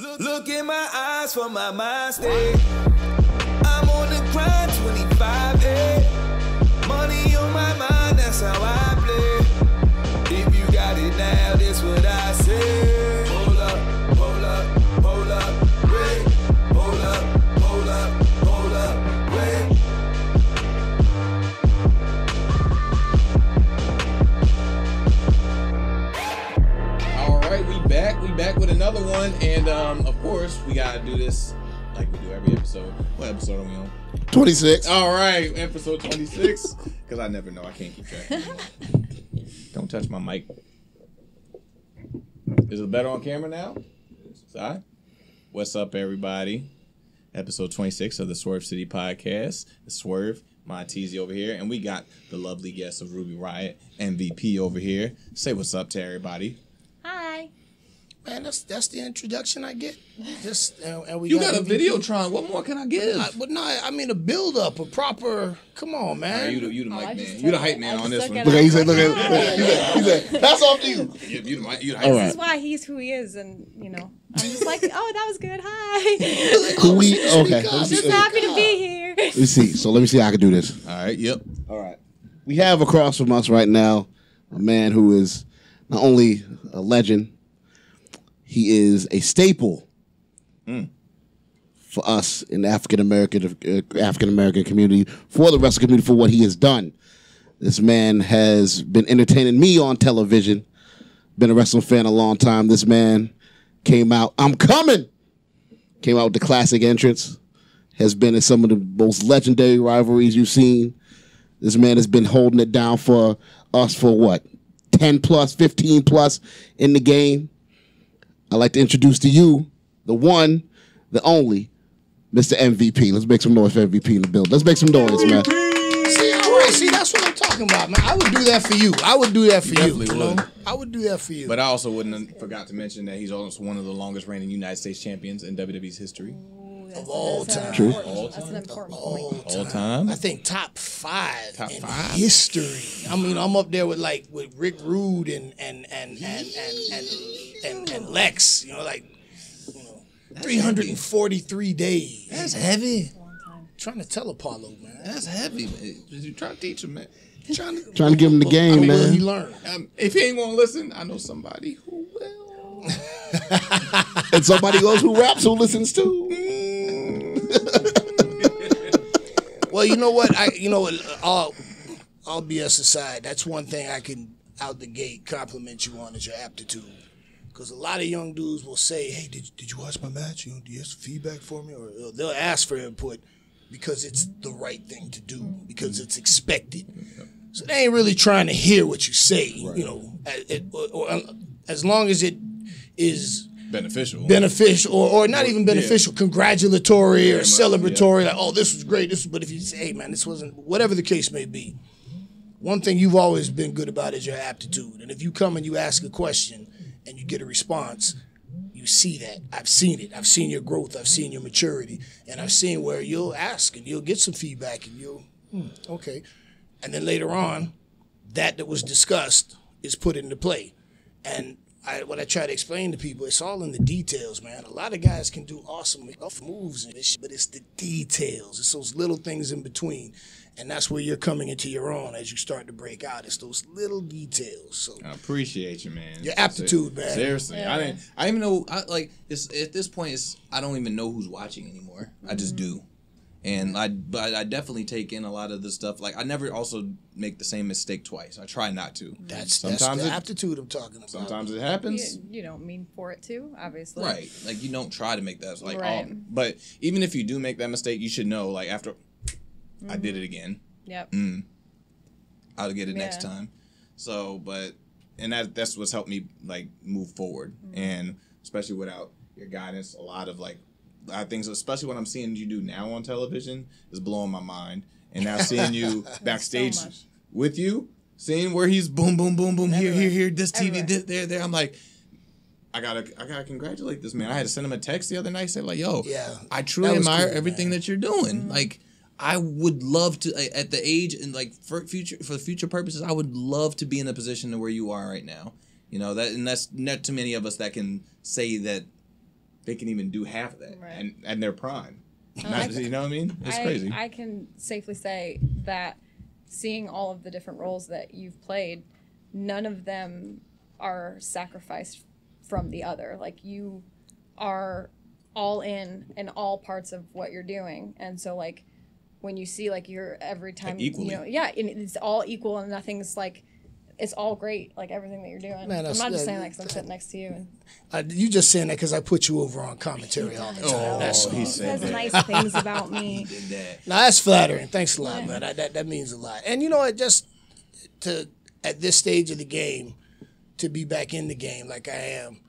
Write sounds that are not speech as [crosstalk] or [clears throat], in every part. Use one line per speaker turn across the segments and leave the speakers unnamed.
Look, in my eyes for my mind state. I'm on the grind 25 8. Money on my mind, that's how I
another one, and um, of course, we gotta do this like we do every episode. What episode are we on?
26.
All right, episode twenty six. Because I never know. I can't keep track. [laughs] Don't touch my mic. Is it better on camera now? Sorry. What's up, everybody? Episode twenty six of the Swerve City Podcast. The Swerve. Monteasy over here, and we got the lovely guest of Ruby Riott, MVP over here. Say what's up to everybody.
Hi.
Man, that's that's the introduction I get. Just and, and we
You got a
MVP.
Videotron. What more can I give?
I, but no, I mean a build up, a proper. Come on, man.
right, you the, you the
Oh,
mic
I
man. You the hype man on this one.
Look at he said, look at [laughs] he said, he said, that's off to you.
You, you the mic. You the hype
All
man.
This is why he's who he is, and you know, I'm just like, [laughs] oh, that was good. Hi.
Who we okay? Let me
just
see.
happy to be here.
Let me see. So let me see how I can do this.
All right. Yep.
All right. We have across from us right now a man who is not only a legend, he is a staple for us in the African American uh, African American community, for the wrestling community, for what he has done. This man has been entertaining me on television. Been a wrestling fan a long time. This man came out. I'm coming. Came out with the classic entrance. Has been in some of the most legendary rivalries you've seen. This man has been holding it down for us for what? 10 plus, 15 plus in the game. I'd like to introduce to you the one, the only, Mr. MVP. Let's make some noise for MVP in the building. Let's make some noise, man. See, all right, see, that's what I'm talking about, man. I would do that for you. I would do that for you.
Definitely
you know?
would.
I would do that for you.
But I also wouldn't have forgot to mention that he's also one of the longest reigning United States champions in WWE's history.
Of
all time. True.
That's an important point.
All time.
I think top five
Top
in
five?
history. I mean, I'm up there with like with Rick Rude and and and and and and, and, and Lex. You know, like you know, 343 days.
That's heavy.
Trying to tell Apollo, man.
That's heavy. Man. You try to teach him, man.
Trying to
Trying to give him the game,
I mean,
man.
he learn?
Um, if he ain't gonna listen, I know somebody who will.
and somebody else who raps who listens too. [laughs]
Well, you know what? I you know? All all BS aside, that's one thing I can out the gate compliment you on is your aptitude. Because a lot of young dudes will say, "Hey, did, did you watch my match? You know, do you have some feedback for me?" Or they'll ask for input because it's the right thing to do because it's expected. So they ain't really trying to hear what you say, you know, it- or, or, uh, as long as it is
Beneficial.
beneficial or, or not even beneficial, congratulatory or celebratory, like, oh, this was great. This but if you say, hey man, this wasn't whatever the case may be. One thing you've always been good about is your aptitude. And if you come and you ask a question and you get a response, you see that. I've seen it. I've seen your growth. I've seen your maturity. And I've seen where you'll ask and you'll get some feedback and you'll, hmm, okay. And then later on, that that was discussed is put into play. And I, what I try to explain to people, it's all in the details, man. A lot of guys can do awesome moves and this, shit, but it's the details. It's those little things in between, and that's where you're coming into your own as you start to break out. It's those little details. So
I appreciate you, man.
Your aptitude, man.
Seriously, I didn't. I didn't even know. I, like it's at this point, it's I don't even know who's watching anymore. I just mm-hmm. do, and I but I definitely take in a lot of the stuff. Like I never also make the same mistake twice. I try not to.
that's
sometimes
that's the
it,
aptitude I'm talking about.
sometimes it happens.
You, you don't mean for it to, obviously.
Right. Like you don't try to make that like
Right.
oh, but even if you do make that mistake, you should know like after I did it again.
Yep. Mm.
I'll get it next time. So, but and that that's what's helped me like move forward, mm-hmm. and especially without your guidance, a lot of like a lot of things, especially what I'm seeing you do now on television, is blowing my mind. And now seeing you [laughs] backstage
much.
with you, seeing where he's boom, boom, boom, boom, here, here, here, this TV,
Everywhere.
this, there, there. I'm like. I gotta, I gotta congratulate this man. I had to send him a text the other night, say like, "Yo,
Yeah,
I truly admire
cool,
everything that you're doing. Mm-hmm. Like, I would love to at the age and like for future for future purposes, I would love to be in a position to where you are right now. You know that, and that's not too many of us that can say that they can even do half of that,
Right.
and and their prime.
Oh, I
Not,
can-
you know what I mean? It's
I,
crazy.
I can safely say that seeing all of the different roles that you've played, none of them are sacrificed from the other. Like you are all in in all parts of what you're doing, and so like when you see like you're every time
equally.
you know yeah and it's all equal and nothing's like it's all great like everything that you're doing.
Man,
I'm not just saying
that-
saying that 'cause I'm sitting next to you. And,
I, you just saying that because I put you over on commentary all the time. oh, that's all.
he
he
said
says
that.
nice things about [laughs] me.
Did that.
Now that's flattering. Thanks a lot, man. That, that that means a lot. And you know what? Just to at this stage of the game, to be back in the game like I am,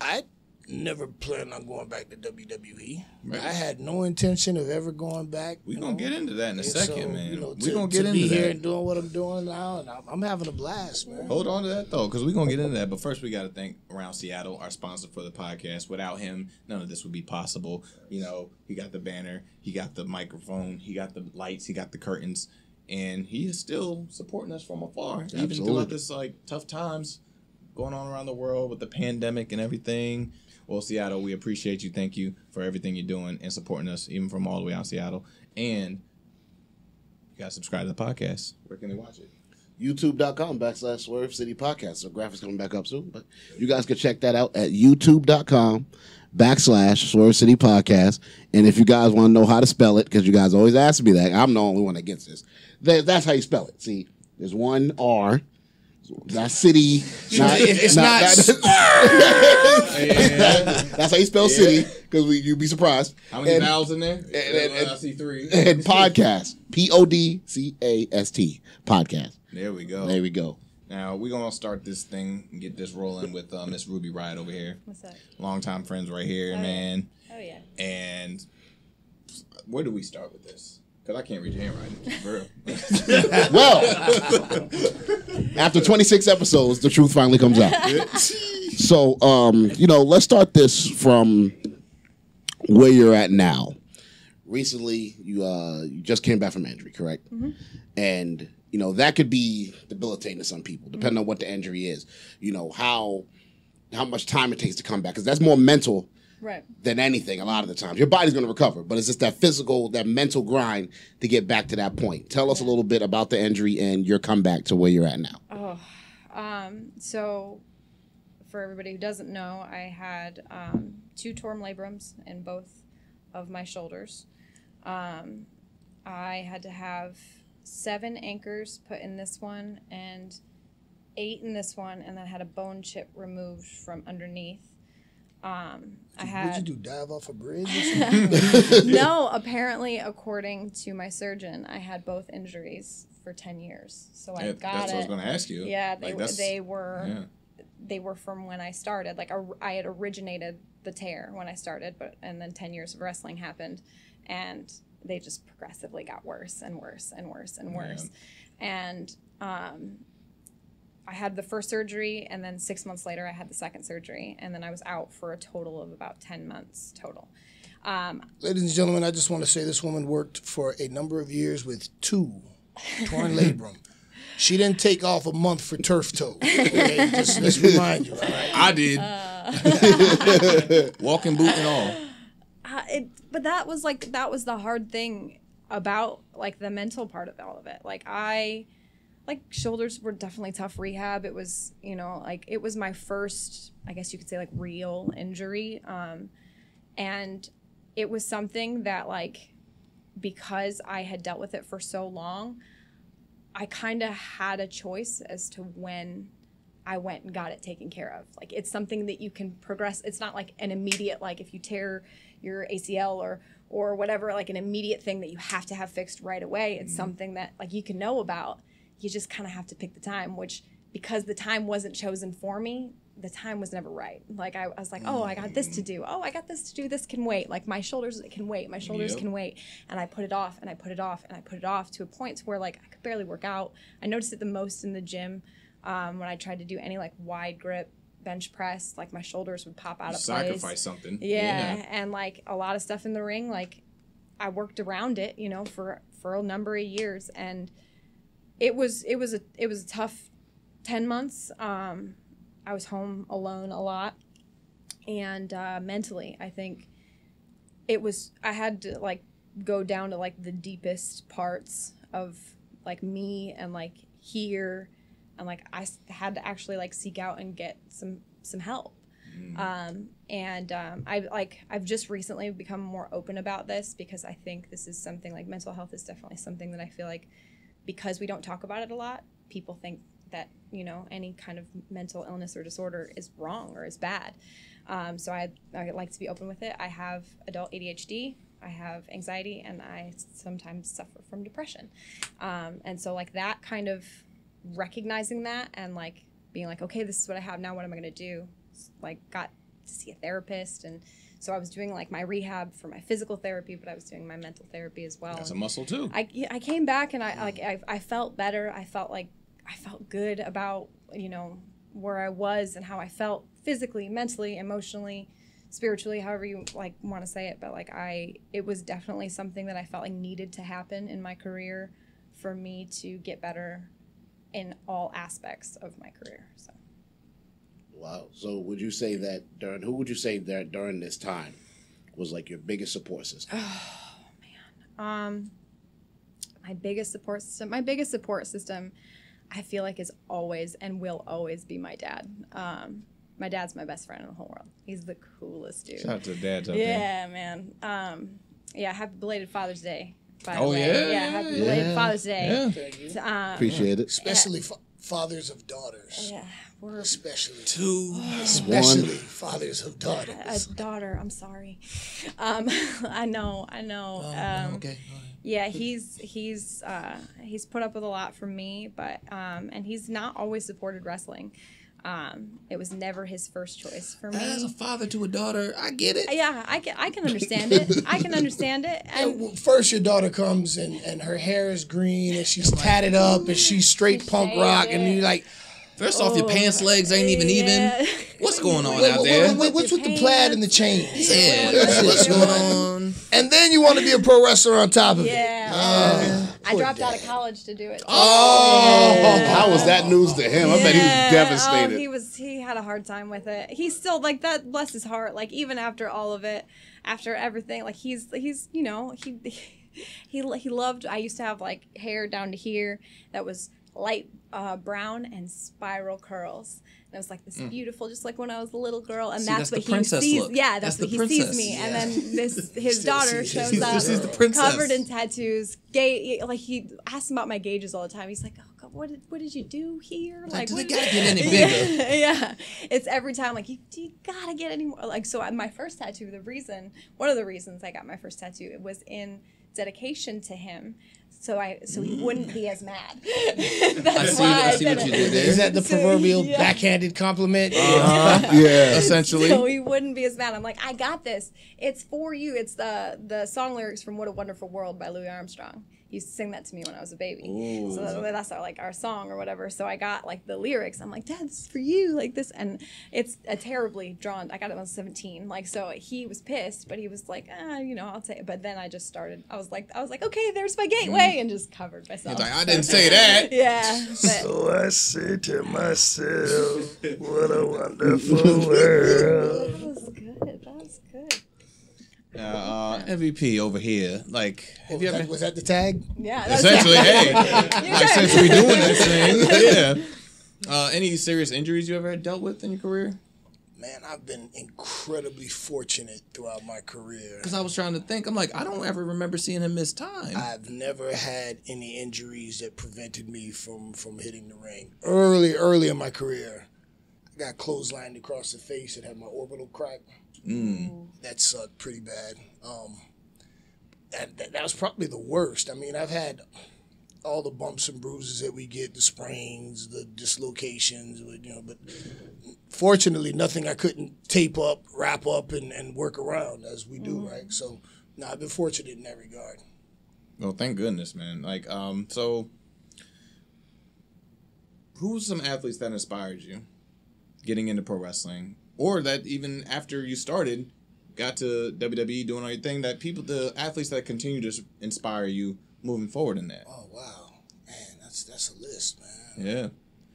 I never planned on going back to WWE.
Right.
I had no intention of ever going back.
We
you
gonna
know.
get into that in a
And
second,
so,
man.
You know,
we
to,
gonna get
to
into
be
that.
here and doing what I'm doing now, and I'm, I'm having a blast, man.
Hold on to that though, because we're gonna get into that. But first, we got to thank Around Seattle, our sponsor for the podcast. Without him, none of this would be possible. You know, he got the banner, he got the microphone, he got the lights, he got the curtains, and he is still supporting us from afar, even
Absolutely.
throughout this like tough times going on around the world with the pandemic and everything. Well, Seattle, we appreciate you. Thank you for everything you're doing and supporting us, even from all the way out Seattle. And you gotta subscribe to the podcast. Where can they watch it?
youtube.com backslash swerve city podcast so graphics coming back up soon but you guys can check that out at youtube.com backslash swerve city podcast and if you guys want to know how to spell it because you guys always ask me that i'm the only one that gets this that's how you spell it see there's one r that's city not,
It's not- [laughs]
that's how you spell city because you'd be surprised
How many
And-
vowels in there?
and- and-
I see three.
and podcast p-o-d-c-a-s-t podcast
There we go.
there we go
Now we're gonna start this thing and get this rolling with uh, Miss Ruby Riott over here.
What's that?
Longtime friends right here,
yeah.
man.
Oh yeah.
And where do we start with this? Because I can't read your handwriting. [laughs]
Well, after 26 episodes, the truth finally comes out. So, um, you know, let's start this from where you're at now. Recently, you uh, you just came back from injury, correct? And you know that could be debilitating to some people, depending on what the injury is. You know how how much time it takes to come back, because that's more mental
Right.
than anything a lot of the times. Your body's going to recover, but it's just that physical, that mental grind to get back to that point. Tell us a little bit about the injury and your comeback to where you're at now.
Um, so, for everybody who doesn't know, I had um, two torn labrums in both of my shoulders. Um, I had to have seven anchors put in this one and eight in this one, and then had a bone chip removed from underneath. Um, I had
What'd you do? Dive off a bridge? Or [laughs] something? [laughs]
no, apparently, according to my surgeon, I had both injuries for ten years. So I
Yeah,
got
that's
it.
what I was gonna ask you.
Yeah, they
Like,
were they were
Yeah.
they were from when I started. Like I, I had originated the tear when I started, but and then ten years of wrestling happened, and they just progressively got worse and worse and worse and worse, and um, I had the first surgery, and then six months later I had the second surgery, and then I was out for a total of about ten months total. Um,
Ladies and gentlemen, I just want to say this woman worked for a number of years with two torn labrum. [laughs] She didn't take off a month for turf toe. [laughs] Okay? Just let's remind you. All right?
I did. [laughs] Walking boot and all.
uh, it, but that was like that was the hard thing about like the mental part of all of it. Like I, like shoulders were definitely tough rehab. It was you know like it was my first, I guess you could say like real injury, um, and it was something that like because I had dealt with it for so long, I kind of had a choice as to when I went and got it taken care of. Like it's something that you can progress. It's not like an immediate like if you tear your ACL or or whatever like an immediate thing that you have to have fixed right away. It's something that like you can know about. You just kind of have to pick the time, which because the time wasn't chosen for me, the time was never right. Like I, I was like, oh, I got this to do. Oh, I got this to do. This can wait. Like my shoulders can wait. My shoulders
Yep.
can wait. And I put it off and I put it off and I put it off to a point to where like I could barely work out. I noticed it the most in the gym um, when I tried to do any like wide grip bench press. Like my shoulders would pop out of place.
Sacrifice something.
Yeah, and like a lot of stuff in the ring, like I worked around it, you know, for for a number of years, and it was it was a it was a tough ten months. Um, I was home alone a lot, and uh, mentally, I think it was I had to like go down to like the deepest parts of like me and like here and like i had to actually like seek out and get some some help. Um, and um, I like I've just recently become more open about this because I think this is something like mental health is definitely something that I feel like because we don't talk about it a lot, people think that you know any kind of mental illness or disorder is wrong or is bad. Um, so I I like to be open with it. I have adult ADHD. I have anxiety, and I sometimes suffer from depression. Um, and so like that kind of recognizing that and like being like, okay, this is what I have now. What am I gonna do? Like got to see a therapist, and so I was doing like my rehab for my physical therapy, but I was doing my mental therapy as well.
That's a muscle too.
I, I came back and I mm. like I, I felt better. I felt like I felt good about you know where I was and how I felt physically, mentally, emotionally, spiritually, however you like want to say it. But like I, it was definitely something that I felt like needed to happen in my career for me to get better in all aspects of my career. So
Wow. So would you say that during who would you say that during this time was like your biggest support system? Oh man.
Um, my biggest support system, my biggest support system, I feel like is always and will always be my dad. Um, my dad's my best friend in the whole world. He's the coolest dude.
Shout out to the dads out there.
Yeah, man. Um, yeah, happy belated Father's Day. By the
Oh,
way.
yeah?
yeah, happy belated
Yeah.
Father's Day.
Yeah.
Thank you.
Um,
Appreciate it.
Especially fa- fathers of daughters.
yeah, we're
Especially. [sighs]
Two.
Especially fathers of daughters.
a daughter. I'm sorry. Um, [laughs] I know. I know.
Oh,
um,
okay.
yeah he's he's uh, he's put up with a lot from me but um, and he's not always supported wrestling um, it was never his first choice for me.
As a father to a daughter, I get it.
yeah i can i can understand it i can understand it [laughs]
And
and
well, first, your daughter comes and, and her hair is green and she's tatted up and she's straight
She's
punk rock and you're like,
First off, your pants legs ain't even even. What's going on
wait,
out
wait,
there?
wait, wait, what's with the plaid and the chains?
Yeah,
What's
what's going on?
And then you want to be a pro wrestler on top of it.
yeah i
poor
dropped out of college to do it
Oh, how was that news to him? I bet he was devastated.
Oh, he was. He had a hard time with it. He's still like that. Bless his heart. Like even after all of it, after everything, like he's he's you know he [laughs] he he loved. I used to have like hair down to here that was light uh, brown and spiral curls. And it was like this is mm. beautiful, just like when I was a little girl, and
See,
that's,
that's the
what he sees.
look.
Yeah,
That's
that's, what
the
he sees
princess.
me. And then this [laughs] his daughter shows
He
up,
sees the princess.
covered in tattoos. Gay, like he asks about my gauges all the time. He's like, "Oh God, what did what did you do here?
Like, do they
what-
gotta get any
yeah,
bigger? [laughs]
yeah, it's every time like you, you gotta get any more. Like so, I- my first tattoo. The reason, one of the reasons I got my first tattoo, it was in dedication to him. So I, so he wouldn't be as mad. [laughs] That's
I see,
why
I see what you
it.
did there.
Is that the
So,
proverbial
yeah.
backhanded compliment?
Uh-huh. [laughs]
yeah.
Essentially.
So he wouldn't be as mad. I'm like, I got this. It's for you. It's the the song lyrics from "What a Wonderful World" by Louis Armstrong. He used to sing that to me when I was a baby. So that's our, like our song or whatever. So I got like the lyrics. I'm like, Dad, this is for you. Like this, and it's a terribly drawn. I got it when I was 17. Like so, he was pissed, but he was like, ah, you know, I'll take. it. But then I just started. I was like, I was like, okay, there's my gateway, and just covered myself.
Like, I didn't say that. [laughs]
yeah, but
So I say to myself, what a [laughs] wonderful world.
that was good. That was good.
Uh, uh, MVP over here. Like, have you
Was
ever?
that, was that the tag?
Yeah,
Essentially, hey. [laughs] Like, since we doing this thing, [laughs] yeah. Uh, any serious injuries you ever dealt with in your career?
Man, I've been incredibly fortunate throughout my career.
Because I was trying to think. I'm like, I don't ever remember seeing him miss time.
I've never had any injuries that prevented me from from hitting the ring. Early, early in my career, I got clotheslined across the face and had my orbital crack. That sucked pretty bad. Um, and that, that was probably the worst. I mean, I've had all the bumps and bruises that we get, the sprains, the dislocations, but, you know, but fortunately, nothing I couldn't tape up, wrap up, and, and work around as we do, right? So, no, I've been fortunate in that regard.
Well, thank goodness, man. Like, um, so who's some athletes that inspired you getting into pro wrestling, or that even after you started, got to WWE doing all your thing? That people, the athletes that continue to inspire you moving forward in that.
Oh wow, man, that's that's a list, man.
Yeah,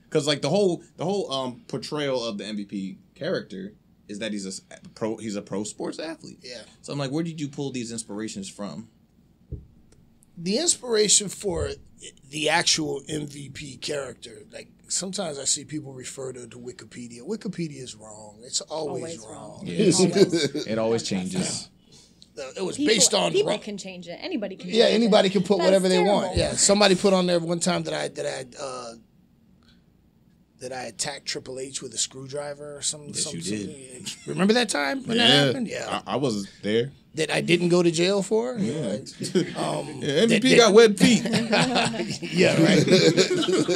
because like the whole the whole um portrayal of the MVP character is that he's a pro. He's a pro sports athlete.
Yeah.
So I'm like, where did you pull these inspirations from?
the inspiration for the actual MVP character, like sometimes I see people refer to, to Wikipedia. Wikipedia is wrong. It's always,
Always
wrong.
wrong.
Yeah.
Always.
It always changes.
It was
People,
based on
people
wrong-
can change it. Anybody can.
Yeah,
change
anybody
it.
can put
That's
whatever they want. Yeah, somebody put on there one time that I that I uh, that I attacked Triple H with a screwdriver or something.
Yes,
something,
you did.
something. Remember that time when that happened? Yeah,
I, I was there.
That I didn't go to jail for. Yeah, um,
Yeah, MVP
That- that-
got web feet. [laughs] [laughs]
yeah right.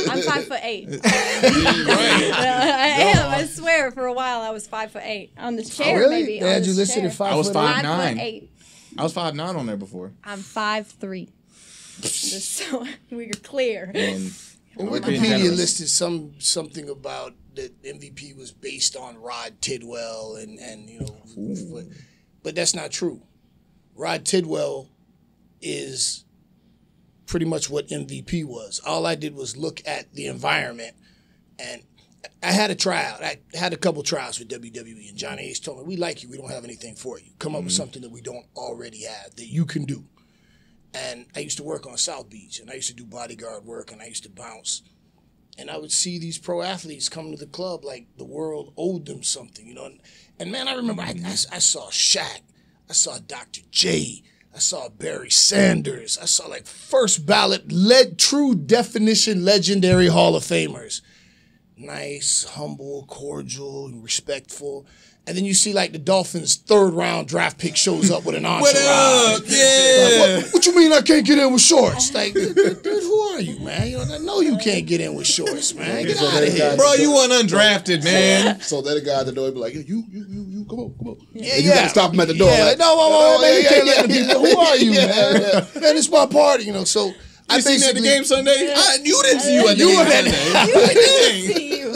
I'm five foot eight. [laughs] I am. I swear. For a while, I was five foot eight on the oh, chair.
Oh, really?
Maybe
They had you listed at five
I was
foot
five
eight?
nine.
eight.
I was five nine on there before.
I'm five three. So we're clear.
And
Well, Wikipedia
generous.
listed some something about that MVP was based on Rod Tidwell and and you know, what, but that's not true. Rod Tidwell is pretty much what MVP was. All I did was look at the environment, and I had a tryout. I had a couple trials with WWE, and Johnny Ace told me, "We like you. We don't have anything for you. Come up with mm-hmm. something that we don't already have that you can do." And I used to work on South Beach, and I used to do bodyguard work, and I used to bounce. And I would see these pro athletes come to the club like the world owed them something, you know. And, and man, I remember I, I, I saw Shaq, I saw Dr. J, I saw Barry Sanders, I saw like first ballot, led true definition legendary Hall of Famers. Nice, humble, cordial, and respectful. And then you see like the Dolphins' third round draft pick shows up with an entourage.
What up? Yeah.
What, what you mean I can't get in with shorts? Like, dude, dude, who are you, man? You know, I know you can't get in with shorts, man. Get
So
out of here.
Bro, you weren't undrafted, man.
So then the guy at the door be like, "You, you, you, you, come on, come on."
Yeah,
And you gotta stop him at the door.
Yeah,
like,
no, whoa, whoa, whoa, man, you
yeah,
can't
yeah,
let the
yeah.
Who are you,
yeah,
man?
yeah.
Man, it's my party, you know. So I
You seen me at the
basically,
game Sunday? I, you didn't see you at the
You
game
were at-
Sunday. [laughs] [laughs]
See you.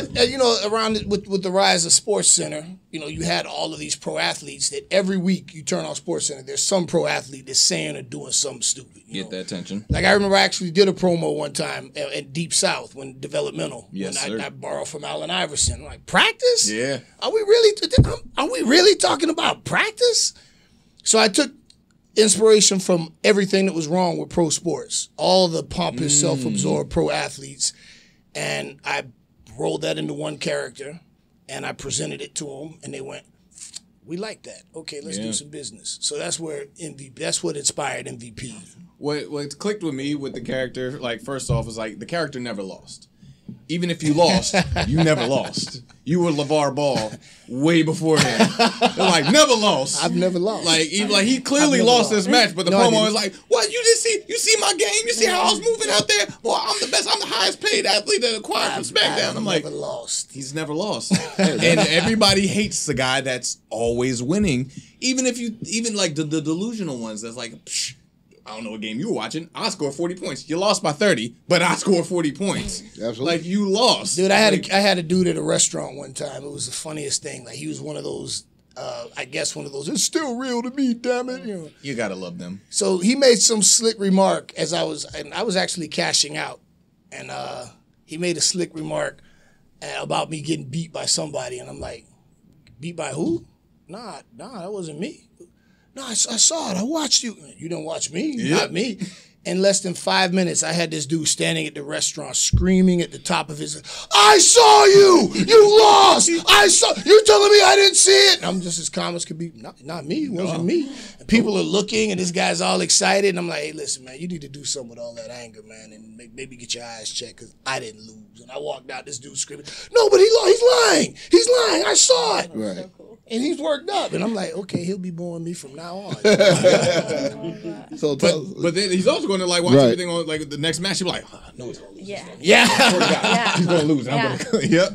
But uh, you know, around it, with with the rise of SportsCenter, you know, you had all of these pro athletes that every week you turn on SportsCenter, there's some pro athlete that's saying or doing something stupid. You
Get
know?
that attention.
Like I remember I actually did a promo one time at, at Deep South when developmental.
Yes,
when
sir.
I, I borrowed from Allen Iverson. I'm like practice?
Yeah.
Are we really? Are we really talking about practice? So I took inspiration from everything that was wrong with pro sports, all the pompous, self-absorbed pro athletes, and I rolled that into one character, and I presented it to them, and they went. We like that. Okay, let's
Yeah.
do some business. So that's where MVP. That's what inspired MVP.
What what clicked with me with the character, like first off, was like the character never lost. Even if you lost, you never lost. You were LeVar Ball way before him. Like never lost.
I've never lost.
Like he, like he clearly lost
lost.
this match, but the
No,
promo was like, "What? You just see? You see my game? You see how I was moving out there? Well, I'm the best. I'm the highest paid athlete that acquired from SmackDown." I'm like,
never lost.
He's never lost, [laughs] and everybody hates the guy that's always winning. Even if you, even like the, the delusional ones, that's like, Psh, I don't know what game you were watching. I scored forty points. You lost by thirty, but I [laughs] scored forty points.
Absolutely.
Like you lost,
Dude, I had
Like,
a I had a dude at a restaurant one time. It was the funniest thing. Like he was one of those. Uh, I guess one of those. It's still real to me, damn it. You know.
you gotta love them.
So he made some slick remark as I was, and I was actually cashing out, and uh, he made a slick remark uh, about me getting beat by somebody, and I'm like, beat by who? Nah, nah, that wasn't me. No, I saw it. I watched you. You didn't watch me, not me. In less than five minutes, I had this dude standing at the restaurant screaming at the top of his. I saw you. You lost. I saw. You telling me I didn't see it? And I'm just as calm as could be. Not, not me. It wasn't me. And people are looking, and this guy's all excited. And I'm like, hey, listen, man, you need to do something with all that anger, man, and maybe get your eyes checked because I didn't lose. And I walked out. This dude screaming, no, but he lo- he's lying. He's lying. I saw it.
Right.
And he's worked up. And I'm like, okay, he'll be booing me from now on. [laughs]
So
But
tell,
but then he's also going to like watch
Right.
everything on like the next match. He'll be like, oh, no, he's gonna lose.
Yeah.
yeah. [laughs]
Yeah.
He's gonna lose. and I'm gonna, [laughs] yep.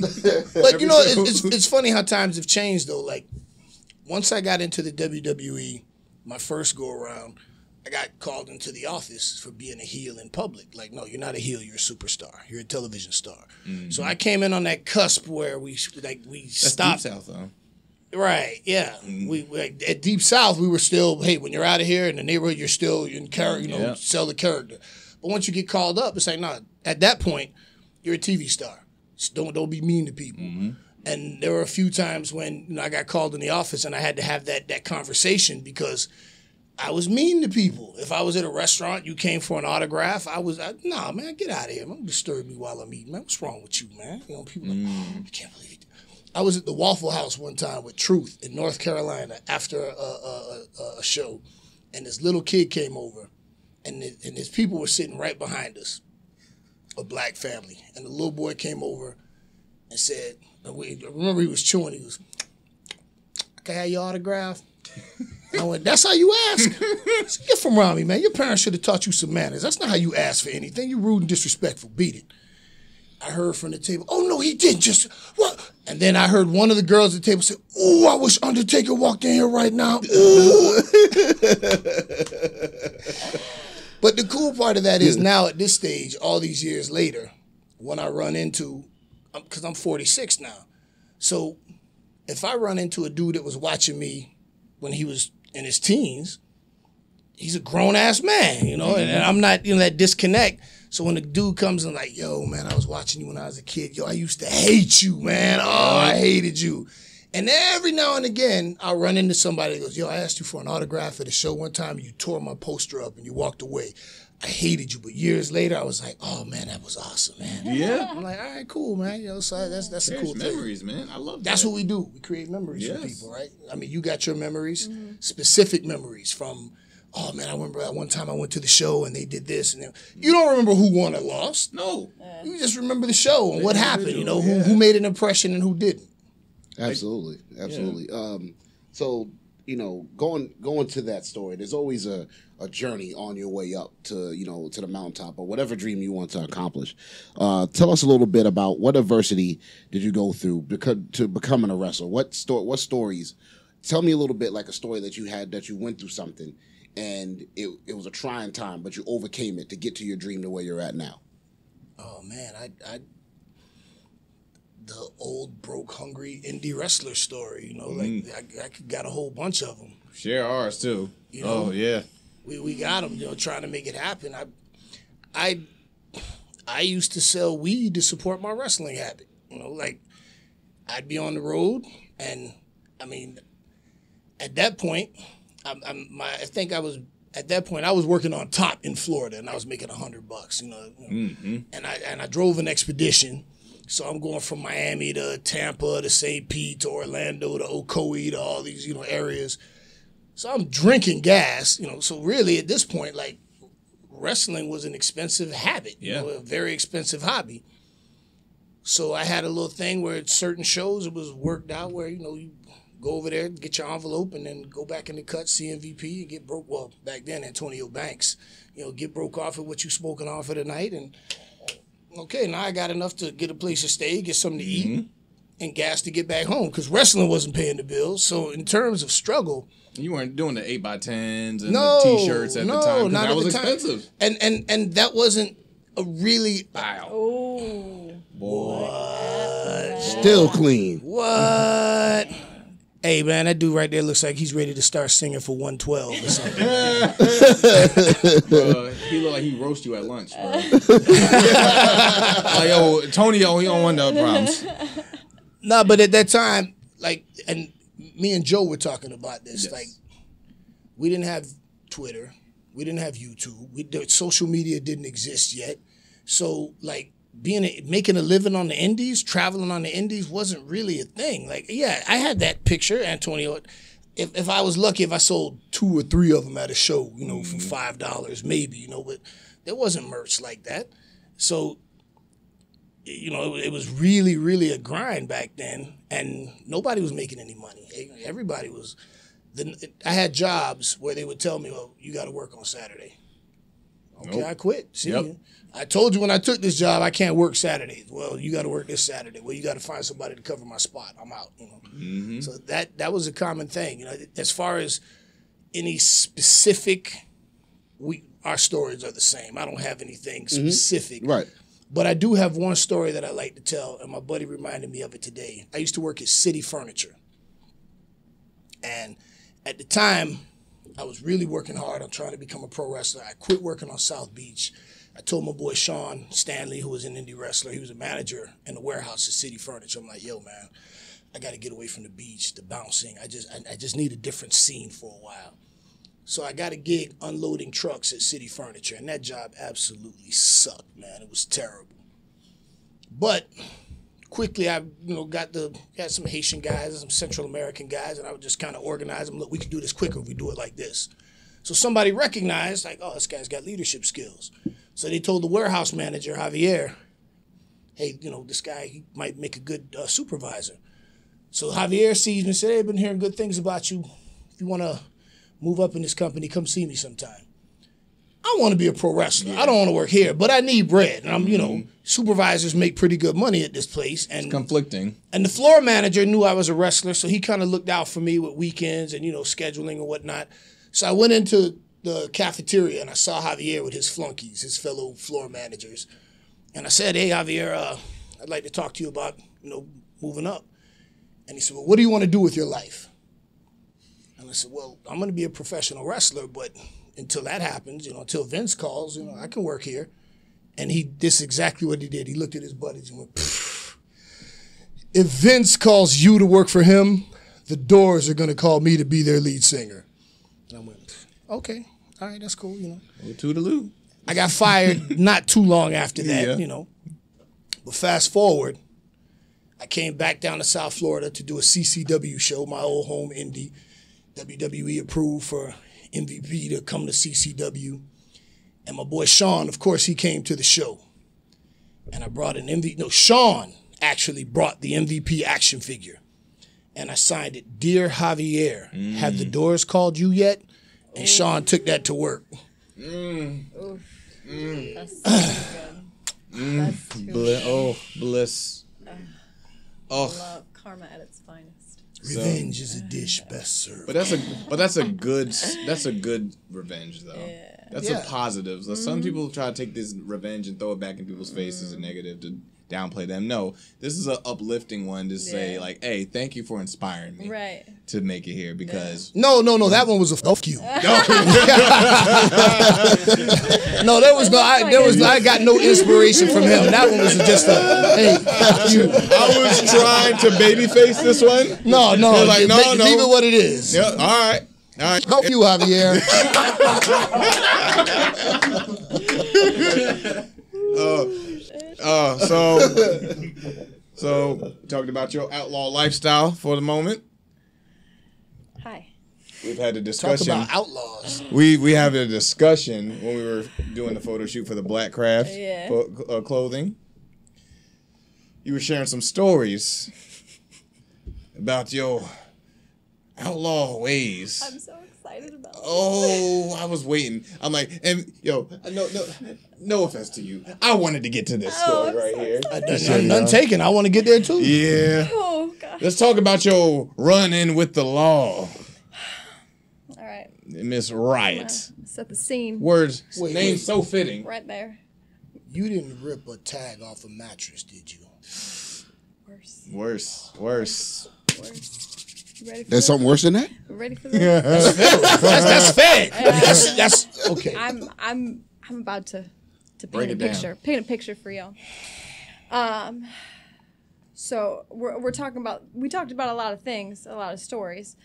But you know, it's, it's, it's funny how times have changed though. Like once I got into the WWE, my first go around, I got called into the office for being a heel in public. Like, no, you're not a heel. You're a superstar. You're a television star. So I came in on that cusp where we like we
Mm-hmm. That's
stopped.
Deep South though.
Right. Yeah. Mm-hmm. We, we at Deep South we were still hey when you're out of here in the neighborhood you're still in character you know
Yeah.
sell the character, but once you get called up it's like no at that point you're a TV star. Just don't don't be mean to people. Mm-hmm. And there were a few times when you know I got called in the office and I had to have that that conversation because I was mean to people. If I was at a restaurant, you came for an autograph, I was I, nah, man, get out of here. Don't disturb me while I'm eating, man. What's wrong with you, man? You know, people, like, mm. I can't believe. I was at the Waffle House one time with Truth in North Carolina after a, a, a, show, and this little kid came over, and the, and his people were sitting right behind us, a black family, and the little boy came over and said, we, remember he was chewing, he was, "Can I have your autograph?" [laughs] I went, "That's how you ask." Said, Get from me, man. Your parents should have taught you some manners. That's not how you ask for anything. You rude and disrespectful. Beat it. I heard from the table, oh no, he didn't just what? And then I heard one of the girls at the table say, Oh, I wish Undertaker walked in here right now. Ooh. [laughs] [laughs] but the cool part of that is now at this stage, all these years later, when I run into, because I'm 46 now. So if I run into a dude that was watching me when he was in his teens, he's a grown ass man, you know, and, and I'm not, you know, that disconnect. So when the dude comes and like, yo, man, I was watching you when I was a kid. Yo, I used to hate you, man. Oh, I hated you. And every now and again, I'll run into somebody that goes, yo, I asked you for an autograph at a show one time and you tore my poster up and you walked away. I hated you. But years later, I was like, oh, man, that was awesome, man.
Yeah.
I'm like, all right, cool, man. You know, so that's, that's a
There's
cool thing.
memories, man. I love
That's
that.
what we do. We create memories for people, right? I mean, you got your memories, mm-hmm. specific memories from, oh man, I remember that one time I went to the show and they did this, and then, you don't remember who won or lost.
No.
You just remember the show and what happened. You know,
individual,
who,
yeah.
who made an impression and who didn't.
Absolutely, absolutely. Um, so you know, going going to that story, there's always a, a journey on your way up to you know to the mountaintop or whatever dream you want to accomplish. Uh, tell us a little bit about what adversity did you go through because, to becoming a wrestler. What sto- What stories? Tell me a little bit like a story that you had that you went through something and it, it was a trying time, but you overcame it to get to your dream to where you're at now.
Oh man, I, I the old broke hungry indie wrestler story. You know, like mm-hmm. I, I got a whole bunch of them.
Share ours too.
You know?
oh yeah.
we, we got them, you know, trying to make it happen. I, I, I used to sell weed to support my wrestling habit. You know, like I'd be on the road, and I mean, at that point, I'm, I'm my, I think I was at that point I was working on top in Florida, and I was making a hundred bucks. You know, mm-hmm. and I and I drove an expedition. So I'm going from Miami to Tampa to St. Pete to Orlando to Ocoee to all these you know areas. So I'm drinking gas, you know. So really, at this point, like wrestling was an expensive habit, you
Yeah.
know, a very expensive hobby. So I had a little thing where at certain shows it was worked out where you know you go over there, get your envelope, and then go back in the cut, CMVP, and get broke. Well, back then Antonio Banks, you know, get broke off of what you smoking off of the night, and okay, now I got enough to get a place to stay, get something to eat, mm-hmm. and gas to get back home because wrestling wasn't paying the bills. So in terms of struggle.
You weren't doing the eight by tens and
No,
the t-shirts at
no,
the time. 'cause
not
that
at
was
the time.
expensive.
And and and that wasn't a really
Wow.
Oh.
Boy.
Still clean.
what. Hey man, that dude right there looks like he's ready to start singing for 112 or something. [laughs]
Bro, he looked like he roast you at lunch, bro. [laughs] like, yo, Tony, yo, he don't want no problems.
nah, but at that time, like, and me and Joe were talking about this.
Yes.
Like, we didn't have Twitter, we didn't have YouTube, we social media didn't exist yet. So like being a, making a living on the indies, traveling on the indies wasn't really a thing. Like, yeah, I had that picture, Antonio. If, if I was lucky, if I sold two or three of them at a show, you know, for mm-hmm. five dollars, maybe, you know, but there wasn't merch like that. So you know, it, it was really, really a grind back then, and nobody was making any money. Everybody was. The, I had jobs where they would tell me, "Well, you got to work on Saturday." Okay,
Nope.
I quit. See,
Yep.
you. I told you when I took this job, I can't work Saturdays. Well, you got to work this Saturday. Well, you got to find somebody to cover my spot. I'm out. You know, mm-hmm. so that that was a common thing. You know, as far as any specific, we our stories are the same. I don't have anything mm-hmm. specific.
Right.
But I do have one story that I like to tell, and my buddy reminded me of it today. I used to work at City Furniture. And at the time, I was really working hard on trying to become a pro wrestler. I quit working on South Beach I told my boy Sean Stanley, who was an indie wrestler, he was a manager in the warehouse at City Furniture. I'm like, yo, man, I got to get away from the beach, the bouncing. I just, I, I just need a different scene for a while. So I got a gig unloading trucks at City Furniture, and that job absolutely sucked, man. It was terrible. But quickly, I you know got the got some Haitian guys, some Central American guys, and I would just kind of organize them. Look, we can do this quicker if we do it like this. So somebody recognized, like, oh, this guy's got leadership skills. So they told the warehouse manager Javier, hey, you know, this guy he might make a good uh, supervisor. So Javier sees me and said, hey, I've been hearing good things about you. If you want to move up in this company, come see me sometime. I want to be a pro wrestler. I don't want to work here, but I need bread. And I'm, you know, supervisors make pretty good money at this place. And
Conflicting.
and the floor manager knew I was a wrestler, so he kind of looked out for me with weekends and you know scheduling and whatnot. So I went into the cafeteria and I saw Javier with his flunkies, his fellow floor managers, and I said, "Hey Javier, uh, I'd like to talk to you about you know moving up." And he said, "Well, what do you want to do with your life?" And I said, "Well, I'm going to be a professional wrestler, but until that happens, you know, until Vince calls, you know, I can work here." And he, this is exactly what he did. He looked at his buddies and went, "Pfft. if Vince calls you to work for him, the Doors are going to call me to be their lead singer. And I went, okay, all right, that's cool, you know.
Toodaloo.
I got fired [laughs] not too long after that,
Yeah.
you know. But fast forward, I came back down to South Florida to do a CCW show, my old home indie. WWE approved for MVP to come to CCW. And my boy Sean, of course, he came to the show. And I brought an MVP. No, Sean actually brought the MVP action figure. And I signed it, Dear Javier, have the mm. doors called you yet? And Sean took that to work.
That's too good. That's too
Bli- oh, bliss. Oh,
love karma at its finest.
Revenge is a dish best served.
but that's a but that's a good that's a good revenge though. That's
Yeah.
a positive. So Some mm-hmm. people try to take this revenge and throw it back in people's faces as a mm-hmm. negative to downplay them. No, this is an uplifting one to say
Yeah.
like, "Hey, thank you for inspiring me
Right.
to make it here." Because
No, no, no. That one was a fuck you. [laughs] [laughs] no, there was no. I, there was. I got no inspiration from him. That one was just a hey. fuck you.
I was trying to babyface this one.
No, no.
They're like, no,
Make-
no.
Leave it what it is.
Yeah, all right, all right.
Fuck you, Javier. [laughs]
Uh, so, [laughs] so talked about your outlaw lifestyle for the moment.
Hi.
We've had a
Talk
discussion.
about outlaws.
We we have a discussion when we were doing the photo shoot for the Black Craft
Yeah.
fo- uh, clothing. You were sharing some stories about your outlaw ways.
I'm so excited about it.
Oh, I was waiting. I'm like, and yo, no, no, no offense to you. I wanted to get to this
Oh,
story
I'm
right
so
here.
None, none taken. I want to get there too.
Yeah.
Oh gosh.
Let's talk about your run in with the law,
All right.
Miss Riott.
Set the scene
Words,
Wait,
name
wait.
so fitting.
right there.
You didn't rip a tag off a mattress, did you?
Worse.
Worse, worse.
Worse. You ready for
There's something worse than that?
Ready for [laughs] this?
That's that's fair. [laughs] That's, that's okay.
I'm I'm I'm about to to
Break
paint a
it down.
picture. Paint a picture for y'all. Um so we're we're talking about we talked about a lot of things, a lot of stories.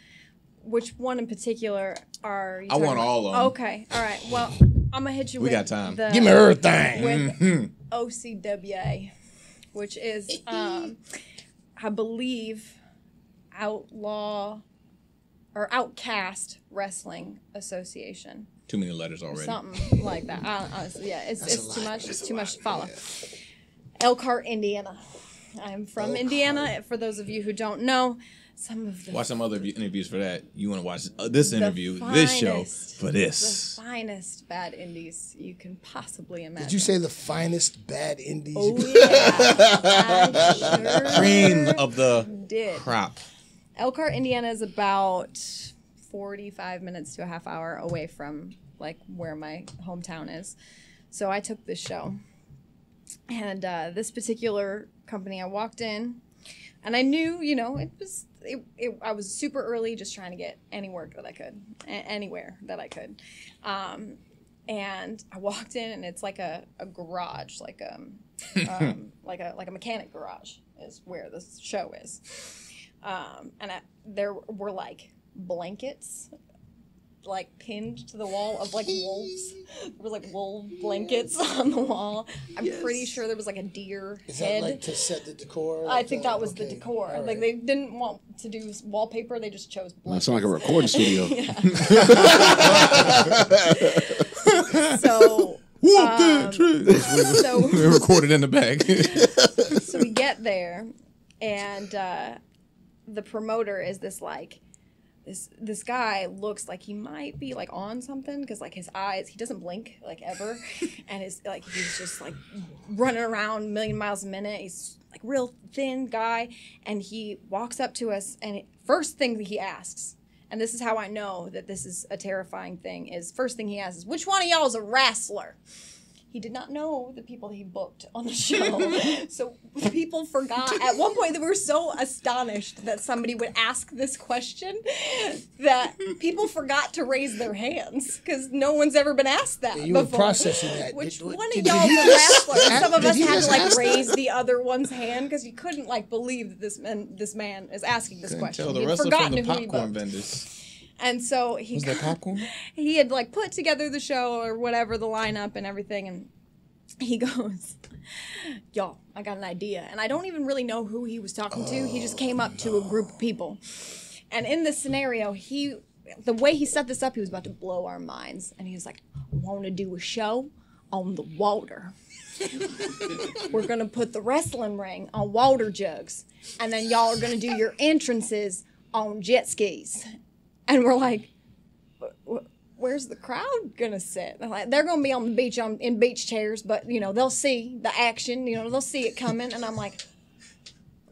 Which one in particular are you
I want
talking about?
all of 'em.
Okay. All right. Well, I'm gonna hit you
We
with
got time.
the-
Give me everything.
with OCWA, which is, um, I believe, Outlaw or Outcast Wrestling Association,
Too many letters already.
something like that. I, honestly, yeah, it's,
That's
it's too
lot.
much.
That's
It's too
lot.
much to follow. Elkhart, Indiana. I'm from Indiana. For those of you who don't know, some of the
Watch some other interviews for that. You want to watch uh, this
the
interview, this show for this.
the finest bad indies you can possibly imagine.
Did you say the finest bad indies?
Oh yeah, I sure
Cream of the
did.
crop.
Elkhart, Indiana is about 45 minutes to a half hour away from like where my hometown is. So I took this show. And uh, this particular company, I walked in and I knew, you know, it was, it, it, I was super early just trying to get any work that I could, a- anywhere that I could. Um, and I walked in, and it's like a, a garage, like um, [laughs] um like a like a mechanic garage is where this show is. Um, and I, there were like blankets like pinned to the wall of like wolves. There was like wolf blankets [laughs] on the wall. I'm pretty sure there was like a deer
Is
head.
that like to set the decor?
I think that was the decor.
all
Like they didn't want to do wallpaper; they just chose
That sounds like a recording studio. [laughs] [laughs]
So, um, so
we recorded in the bag.
so we get there, and uh, the promoter is this like this this guy looks like he might be like on something because like his eyes he doesn't blink like ever, [laughs] and his like he's just like running around a million miles a minute. He's like real thin guy, and he walks up to us, and it, first thing he asks. And this is how I know that this is a terrifying thing. Is first thing he asks is, "Which one of y'all is a wrestler?" He did not know the people he booked on the show. [laughs] so people forgot at one point they were so astonished that somebody would ask this question that people forgot to raise their hands because no one's ever been asked that
You were processing that.
Which
Did-
one
did-
of
did
y'all
he
is wrestler? Some of us had to like
ask that?
raise the other one's hand because you couldn't like believe that this man this man is asking this question.
Tell the
He'd
wrestler from the
who he
popcorn vendors.
And so he
Was popcorn? [laughs]
he had like put together the show or whatever the lineup and everything and he [laughs] goes y'all i got an idea. And i don't even really know who he was talking to. He just came up to a oh, group of people. And in this scenario he the way he set this up he was about to blow our minds. And he was like want to do a show on the water? [laughs] We're gonna put the wrestling ring on water jugs. And then y'all are gonna do your entrances on jet skis and we're like where's the crowd gonna sit? They're like, they're gonna be on the beach on in beach chairs, but you know they'll see the action. You know they'll see it coming, and I'm like,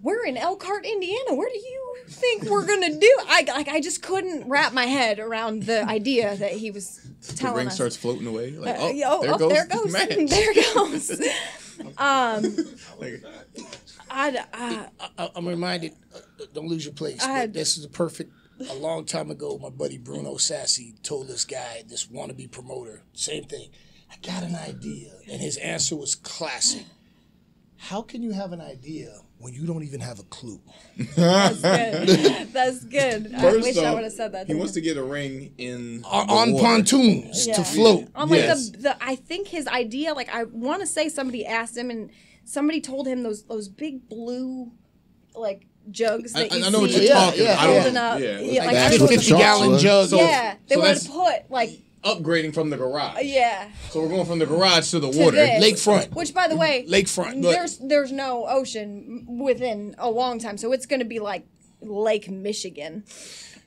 we're in Elkhart, Indiana. Where do you think we're gonna do? I like I just couldn't wrap my head around the idea that he was
The
telling
ring
us.
starts floating away. Like,
Uh,
oh,
yo,
there
oh,
goes
there
the
goes,
match. [laughs]
there goes. [laughs] um,
Like,
I, I,
I, I'm reminded. Uh, don't lose your place. but
I-
this is a perfect. A long time ago, my buddy Bruno Sassi told this guy, this wannabe promoter, same thing. I got an idea, and his answer was classic. How can you have an idea when you don't even have a clue?
that's good. [laughs] That's good. I
First
wish I would have said that.
He wants
him.
to get a ring in
On, on pontoons
Yeah.
to float.
on like
Yes.
the, the I think his idea like I want to say somebody asked him and somebody told him those those big blue like jugs that
I
you
know what
see
you're
Yeah,
talking.
yeah,
I don't
holding up.
Yeah,
Yeah, like,
That's what the
don't-
50 gallon
was.
jug.
So-
yeah, they
so
wanted
that's-
put like
upgrading from the garage.
yeah
So we're going from the garage to the
to
water.
this.
Lakefront.
Which by the way,
Lakefront.
There's there's no ocean within a long time, so it's going to be like Lake Michigan.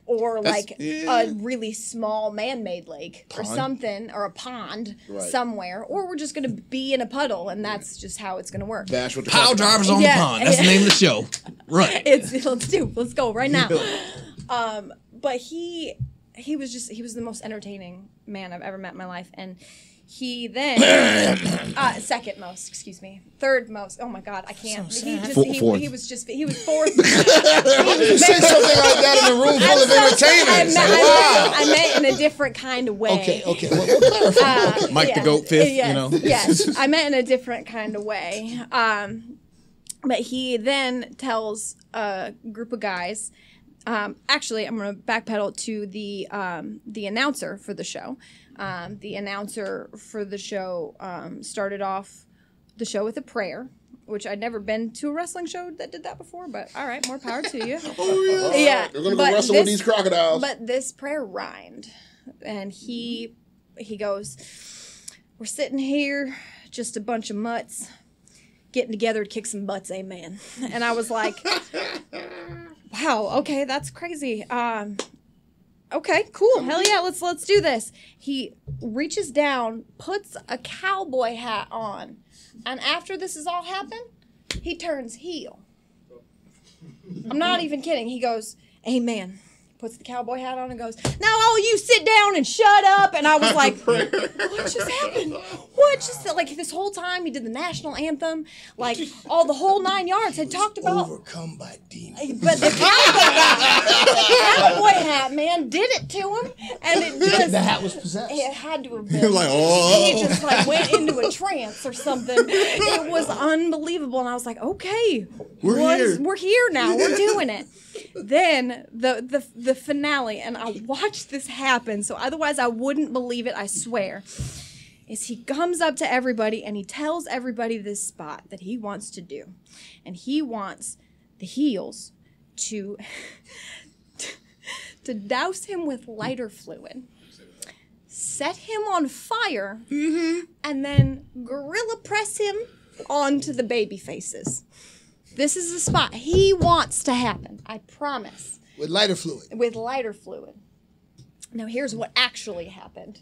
Or
That's-
like
yeah.
a really small man-made lake or something, or a pond
Right.
somewhere, or we're just gonna be in a puddle, and that's just how it's gonna work.
Bash with the
Pile drivers on
Yeah,
the pond. That's the name of the show. [laughs] Right.
it's let's do let's go right now um but he he was just he was the most entertaining man i've ever met in my life and he then [coughs] uh second most excuse me third most oh my god i can't he just he, he was just he was fourth [laughs]
You [laughs] say something like that in a room full of
I
entertainers.
meant,
Wow.
I meant in a different kind of way
Okay, okay. Well, we'll clarify.
uh, [laughs]
Mike the Goat fifth, you
yes,
know?
Yes, I meant in a different kind of way. Um, but he then tells a group of guys. Um, actually, I'm going to backpedal to the um, the announcer for the show. Um, the announcer for the show um, started off the show with a prayer, which I'd never been to a wrestling show that did that before. But all right, more power to you. [laughs]
Oh, yeah.
Yeah,
We're gonna go
but
wrestle with these crocodiles.
But this prayer rhymed, and he he goes, "We're sitting here, just a bunch of mutts, getting together to kick some butts, amen." [laughs] And I was like, [laughs] "Wow, okay, that's crazy." Um, okay, cool, hell yeah, let's let's do this. He reaches down, puts a cowboy hat on, and after this has all happened, he turns heel. I'm not even kidding. He goes, Amen. Puts the cowboy hat on and goes, Now all you sit down and shut up. And I was [laughs] like, What just happened? What just like this whole time he did the national anthem, like all the whole nine yards had talked about.
Overcome by demons.
But the cowboy, hat man did it to him, and it just
The hat was possessed.
it had to have been
Like, oh.
he just like went into a trance or something. It was unbelievable, and I was like, okay,
We're
what
here.
is- we're here now. We're doing it. Then the the the finale, and I watched this happen. So otherwise, I wouldn't believe it. I swear. Is he comes up to everybody and he tells everybody this spot that he wants to do, and he wants the heels to to douse him with lighter fluid set him on fire, mm-hmm. and then gorilla press him onto the baby faces. This is the spot he wants to happen. I promise.
With lighter fluid.
With lighter fluid. Now here's what actually happened.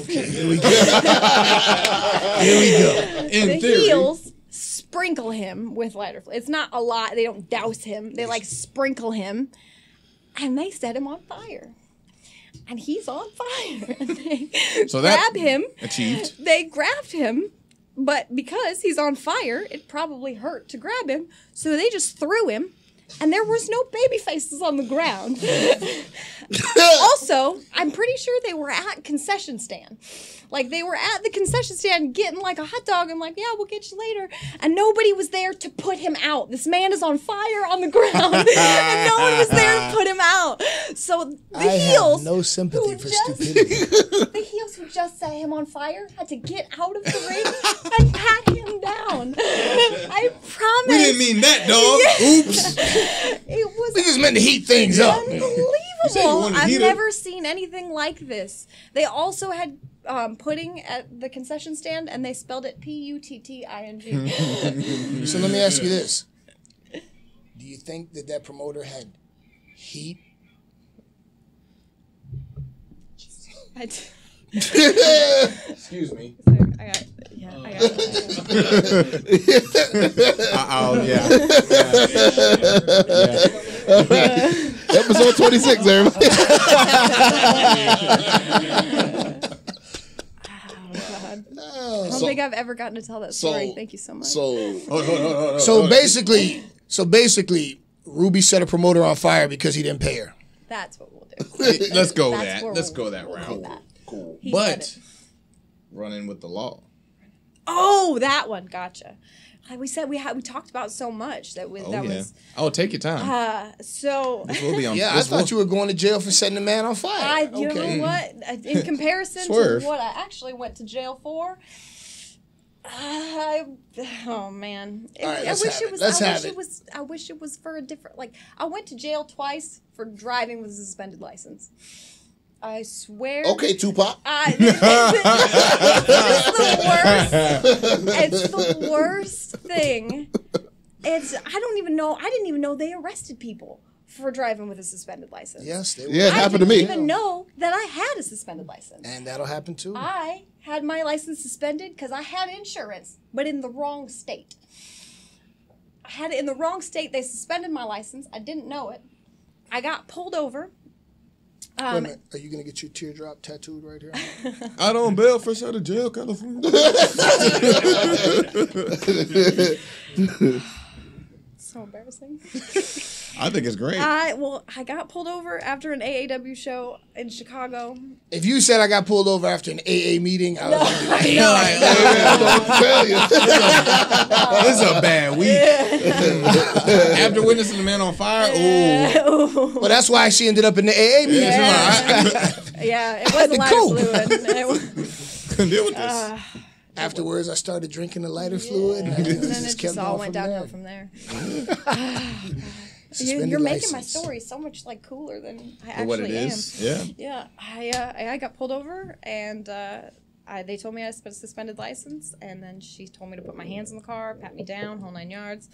Okay, here we go. [laughs] here we go.
In
the
theory.
heels sprinkle him with lighter fluid. It's not a lot. They don't douse him. They like sprinkle him, and they set him on fire. And he's on fire. And [laughs] they
So that-
grab him.
Achieved.
They grabbed him, but because he's on fire, it probably hurt to grab him. So they just threw him, and there was no baby faces on the ground. [laughs] also, I'm pretty sure they were at concession stand. Like they were at the concession stand getting like a hot dog and like, yeah, we'll get you later. And nobody was there to put him out. This man is on fire on the ground. [laughs] and no one was there to put him out. So the
I have
heels
no sympathy
who
for
just-
stupidity. [laughs]
the heels who just set him on fire had to get out of the ring and pat him down. I promise.
We didn't mean that, dog. [laughs] Oops.
it was
We just meant to heat things up.
unbelievable. I've never seen anything like this. They also had um, pudding at the concession stand, and they spelled it P U T T I N G. [laughs]
So let me ask you this: Do you think that that promoter had heat?
I d- [laughs]
Excuse me.
I got, yeah, I got. [laughs]
Uh-oh, yeah.
Episode 26, everybody.
I don't think I've ever gotten to tell that
so-
story. Thank you so much.
So,
oh, hold.
So basically, so basically, Ruby set a promoter on fire because he didn't pay her.
That's what we'll do. [laughs]
Let's go
That's
that.
where
Let's
we'll-
go that
we'll
route.
do that.
cool.
But running with the law.
Oh, that one. Gotcha. Like we said, we had we talked about so much that was
Oh
that
yeah.
was
oh, take your time.
uh, so.
this will be on. [laughs]
Yeah, I
this
thought
will-
you were going to jail for setting a man on fire.
I, you
okay.
know what? Uh, In [laughs] comparison to what I actually went to jail for, I, oh man, It-
All right,
I
let's
wish
have
it
it.
was.
Let's
I wish
it.
it was. I wish it was for a different. Like I went to jail twice for driving with a suspended license. I swear.
Okay, Tupac.
I, [laughs] it's the worst. It's the worst thing. It's I don't even know. I didn't even know they arrested people for driving with a suspended license.
Yes, they
Yeah, it.
I
happened to me.
didn't
me.
even know that I had a suspended license.
And that'll happen too.
I had my license suspended because I had insurance, but in the wrong state. I had it in the wrong state. They suspended my license. I didn't know it. I got pulled over.
Wait a
Um,
minute. Are you gonna get your teardrop tattooed right here? [laughs]
I don't bail fresh out of jail, California. [laughs] [laughs]
so embarrassing. [laughs]
I think it's great.
I well, I got pulled over after an AAW show in Chicago.
if you said I got pulled over after an AA meeting, I was [laughs] gonna be like, hey,
Tell you.
This is a bad week. [laughs] After witnessing the man on fire, ooh.
well, that's why she ended up in the AA meeting.
Yeah.
Yeah, it was a lighter
cope.
fluid. It was-
Couldn't deal with this.
Uh, Afterwards, I started drinking the lighter fluid, and, [laughs]
and then
just
it
kept
just all
going
went
from
downhill
there.
from there. You, [laughs]
Suspended
you're making my story so much like cooler than I
For
actually
what it
am.
is. Yeah.
Yeah, I uh, I I got pulled over and uh, I, they told me I had a suspended license, and then she told me to put my hands in the car, pat me down, whole nine yards.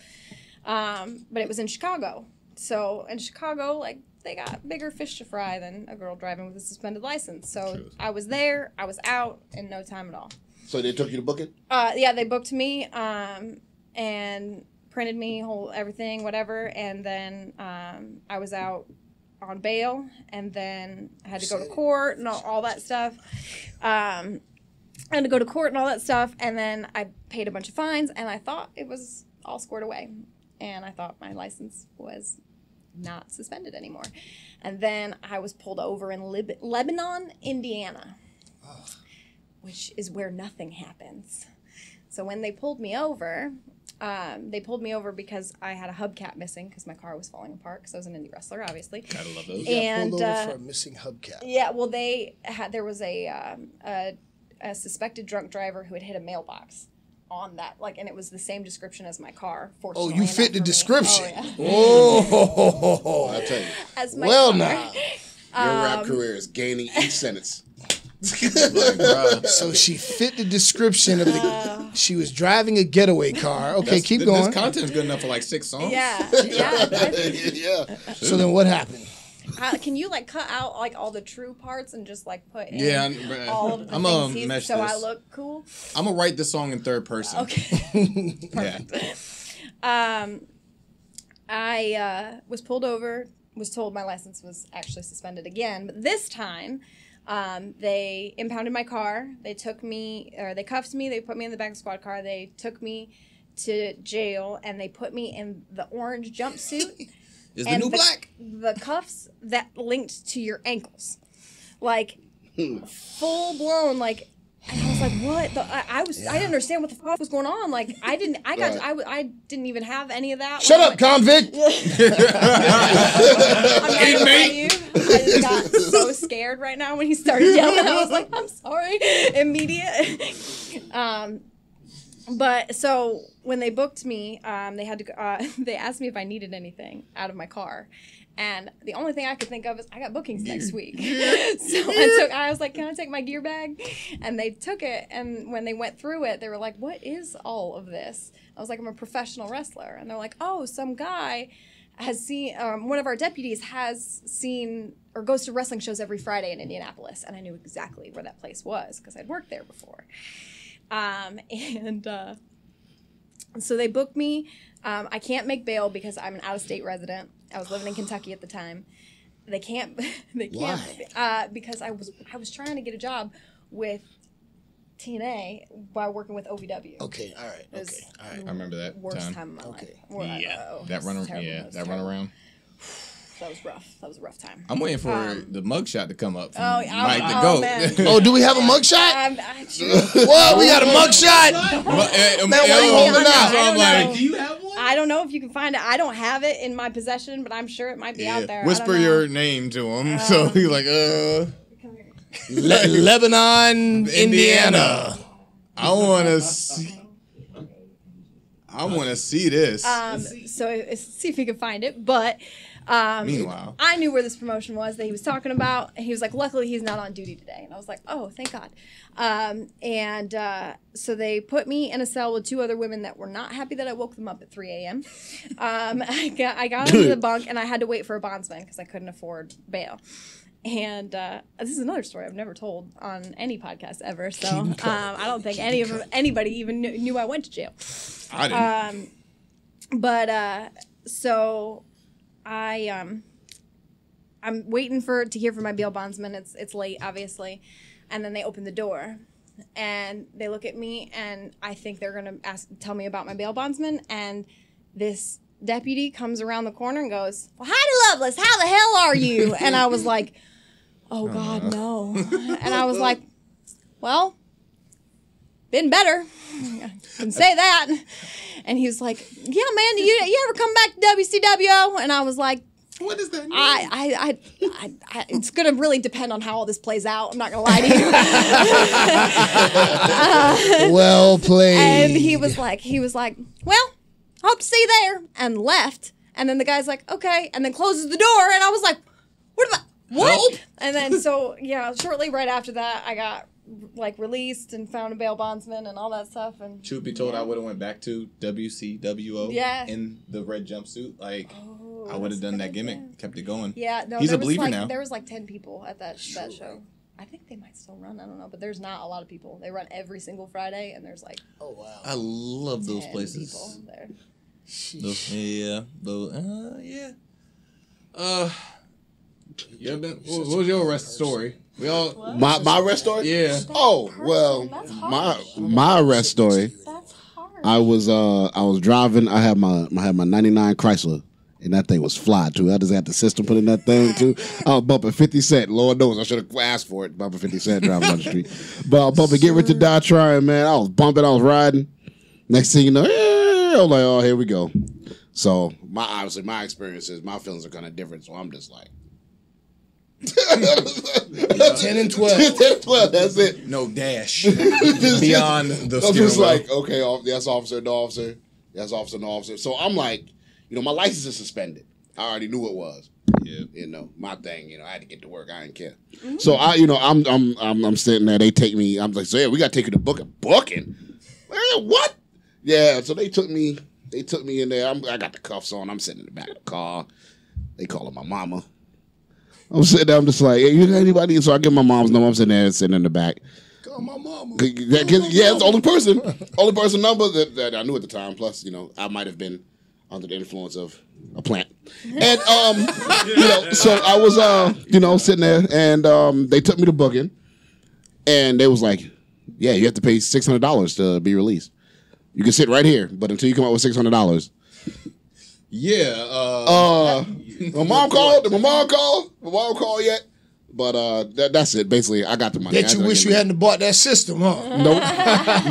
Um, but it was in Chicago, so in Chicago, like they got bigger fish to fry than a girl driving with a suspended license. So
Truth.
I was there, I was out in no time at all.
So they took you to book it?
Uh, yeah, they booked me um, and printed me whole everything, whatever, and then um, I was out on bail, and then I had to go to court and all, all that stuff. Um, I had to go to court and all that stuff, and then I paid a bunch of fines, and I thought it was all squared away, and I thought my license was not suspended anymore, and then I was pulled over in Lib- Lebanon, Indiana, which is where nothing happens. So when they pulled me over, um, they pulled me over because I had a hubcap missing because my car was falling apart because I was an indie wrestler, obviously.
Gotta love those.
And
Pulled over
uh,
for a missing hubcap.
yeah, well, they had there was a, um, a a suspected drunk driver who had hit a mailbox on that, like, and it was the same description as my car.
Oh, you fit the
for me.
description.
Oh, yeah.
Oh,
I tell you,
As my
well
car.
now.
your rap career is gaining each sentence.
Like.
So she fit the description of the. she was driving a getaway car. Okay,
That's-
keep
th-
going.
This content's good enough for like six songs.
Yeah, [laughs] yeah.
yeah.
so then what happened?
Uh, can you like cut out like all the true parts and just like put in
Yeah, I'm-
all of the
I'm
things
gonna mesh
so I look cool?
I'm gonna write the song in third person.
Okay. [laughs]
Yeah. [laughs]
Um, I uh, was pulled over. Was told my license was actually suspended again, but this time. Um, they impounded my car. They took me, or they cuffed me. They put me in the back of the squad car. They took me to jail, and they put me in the orange jumpsuit. [laughs]
Is the
and
new black?
The cuffs that linked to your ankles, like full blown, like. And I was like, "What?" The, I, I was. I didn't understand what the fuck was going on. Like, I didn't. I got.
Right.
I, I didn't even have any of that.
Shut
Like,
up, convict. [laughs]
I'm not gonna lie to you. I just got so scared right now when he started yelling. I was like, "I'm sorry." Immediate. um, but so when they booked me, um, they had to. Uh, [laughs] they asked me if I needed anything out of my car. And the only thing I could think of is I got bookings next week. [laughs] [laughs] so I took I was like, Can I take my gear bag? And they took it and when they went through it, they were like, What is all of this? I was like, I'm a professional wrestler. And they're like, Oh, some guy has seen um, one of our deputies has seen or goes to wrestling shows every Friday in Indianapolis. And I knew exactly where that place was because I'd worked there before. Um, [laughs] and uh, so they booked me. Um, I can't make bail because I'm an out of state resident. I was living in Kentucky at the time. They can't. [laughs] They can't. Uh, because I was I was trying to get a job with TNA while working with OVW.
Okay, all right, okay, all right.
I remember that
Worst
time.
time, of my
Okay.
life. Well,
Yeah,
oh,
that run.
terrible.
Yeah,
was
that run
terrible.
around. [sighs] [sighs]
That was rough. That was a rough time.
I'm waiting for
Um,
the mugshot to come up. From
Oh, yeah,
Mike the
oh,
Goat.
man. [laughs]
Oh, do we have a mugshot?
Um, I, [laughs]
What? We got a mugshot.
Well,
Man, why you
eh,
holding
so
out?
I'm
don't
like,
know.
do you have one?
I don't know if you can find it. I don't have it in my possession, but I'm sure it might be out there.
Whisper your name to him. [laughs] so he's like, uh,
Le- Lebanon, Indiana.
I want to see. I want to see this.
Um, so uh, see if you can find it. But um,
Meanwhile.
I knew where this promotion was that he was talking about. And he was like, luckily he's not on duty today. And I was like, oh, thank God. Um, and uh, so they put me in a cell with two other women that were not happy that I woke them up at 3 a.m. Um, [laughs] I got I got into the bunk and I had to wait for a bondsman because I couldn't afford bail. And uh, this is another story I've never told on any podcast ever. So um, I don't think any of anybody even knew, knew I went to jail.
I didn't.
Um, but uh, so I um, I'm waiting for to hear from my bail bondsman. It's it's late, obviously, and then they open the door, and they look at me, and I think they're gonna ask tell me about my bail bondsman, and this deputy comes around the corner and goes, "Well, Heidi Lovelace, how the hell are you?" and I was like, "Oh [laughs] God, no!" and I was like, "Well." Been better, [laughs] can say that. And he was like, "Yeah, man, you you ever come back to WCWO?" And I was like,
what does that mean?
I, I, I, I, I, it's gonna really depend on how all this plays out. I'm not gonna lie to you. [laughs]
Uh, well played.
and he was like, he was like, well, hope to see you there, and left. And then the guy's like, okay, and then closes the door, and I was like, what about what?
Help.
And then so yeah, shortly right after that, I got like released and found a bail bondsman and all that stuff. And
Truth be told, I would have went back to WCWO
Yeah.
in the red jumpsuit. Like
Oh,
I would have done that gimmick,
idea.
kept it going.
Yeah, no,
He's a believer
like,
now.
There was like ten people at that that show. I think they might still run. I don't know, but there's not a lot of people. They run every single Friday, and there's like
oh wow.
I love those places.
people there.
Those, yeah, those, uh, yeah. Uh, You ever been? What, what was your arrest story? We all.
My my arrest story.
Yeah.
Oh well,
That's
my
harsh.
my arrest story.
That's hard.
I was uh I was driving. I had my I had my '99 Chrysler, and that thing was fly too. I just had the system put in that thing too. I was bumping 50 Cent. Lord knows I should have asked for it. Bumping 50 Cent driving down the street, but I was bumping Get Rich or Die Trying. Man, I was bumping. I was riding. Next thing you know, yeah, I was like, oh, here we go. So my obviously my experiences, my feelings are kind of different. So I'm just like.
10 and 12. [laughs]
10, and 12, that's it.
No dash [laughs] beyond the
I'm just
wheel.
like, okay, that's officer, no officer, That's officer, no officer. So I'm like, you know, my license is suspended. I already knew it was.
Yeah.
You know, my thing. You know, I had to get to work. I didn't care. Mm-hmm. So I, you know, I'm, I'm, I'm, I'm sitting there. They take me. I'm like, so yeah, we got to take you to booking. Booking? Man, what? Yeah. So they took me. They took me in there. I'm, I got the cuffs on. I'm sitting in the back of the car. They calling my mama. I'm sitting there. I'm just like, hey, you got anybody? So I get my mom's number. I'm sitting there, sitting in the back.
Call my mama.
That- 'cause- yeah, it's the only person, [laughs] only person number that, that I knew at the time. Plus, you know, I might have been under the influence of a plant, and um, [laughs] you know, so I was, uh, you know, sitting there, and um, they took me to booking, and they was like, "Yeah, you have to pay six hundred dollars to be released. You can sit right here, but until you come up with six hundred dollars."
Yeah. Uh,
Uh, my mom called. Did my mom call? My mom called yet? But uh, that, that's it. Basically, I got the money. That
you wish you hadn't bought that system, huh?
Nope,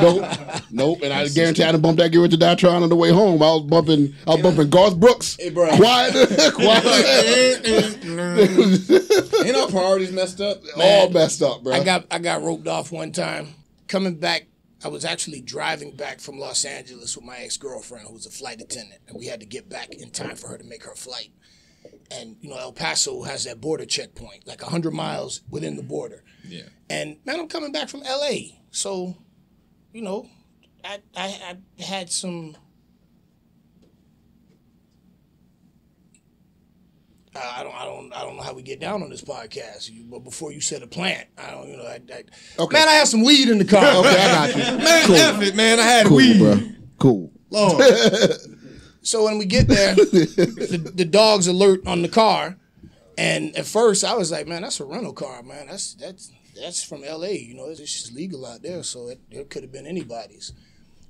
nope, nope. And I guarantee I didn't bump that Get Rich or Die Trying on the way home. I was bumping, I was bumping Garth Brooks.
Hey, bro.
Quiet, [laughs] quiet. [laughs]
ain't our priorities messed up?
All messed up, bro.
I got I got roped off one time. Coming back, I was actually driving back from Los Angeles with my ex girlfriend, who was a flight attendant, and we had to get back in time for her to make her flight. And you know, El Paso has that border checkpoint, like hundred miles within the border.
Yeah.
And man, I'm coming back from L.A., so you know, I I, I had some. Uh, I don't, I don't, I don't know how we get down on this podcast. You, but before you said a plant, I don't, you know, I, I,
Okay.
man, I have some weed in the car.
okay, I got you. [laughs]
Man, F it, man. I had
Cool,
weed.
bro. Cool.
Lord. [laughs]
So when we get there, [laughs] the, the dogs alert on the car, and at first I was like, "Man, that's a rental car, man. That's that's that's from L.A. You know, it's just legal out there, so it, it could have been anybody's."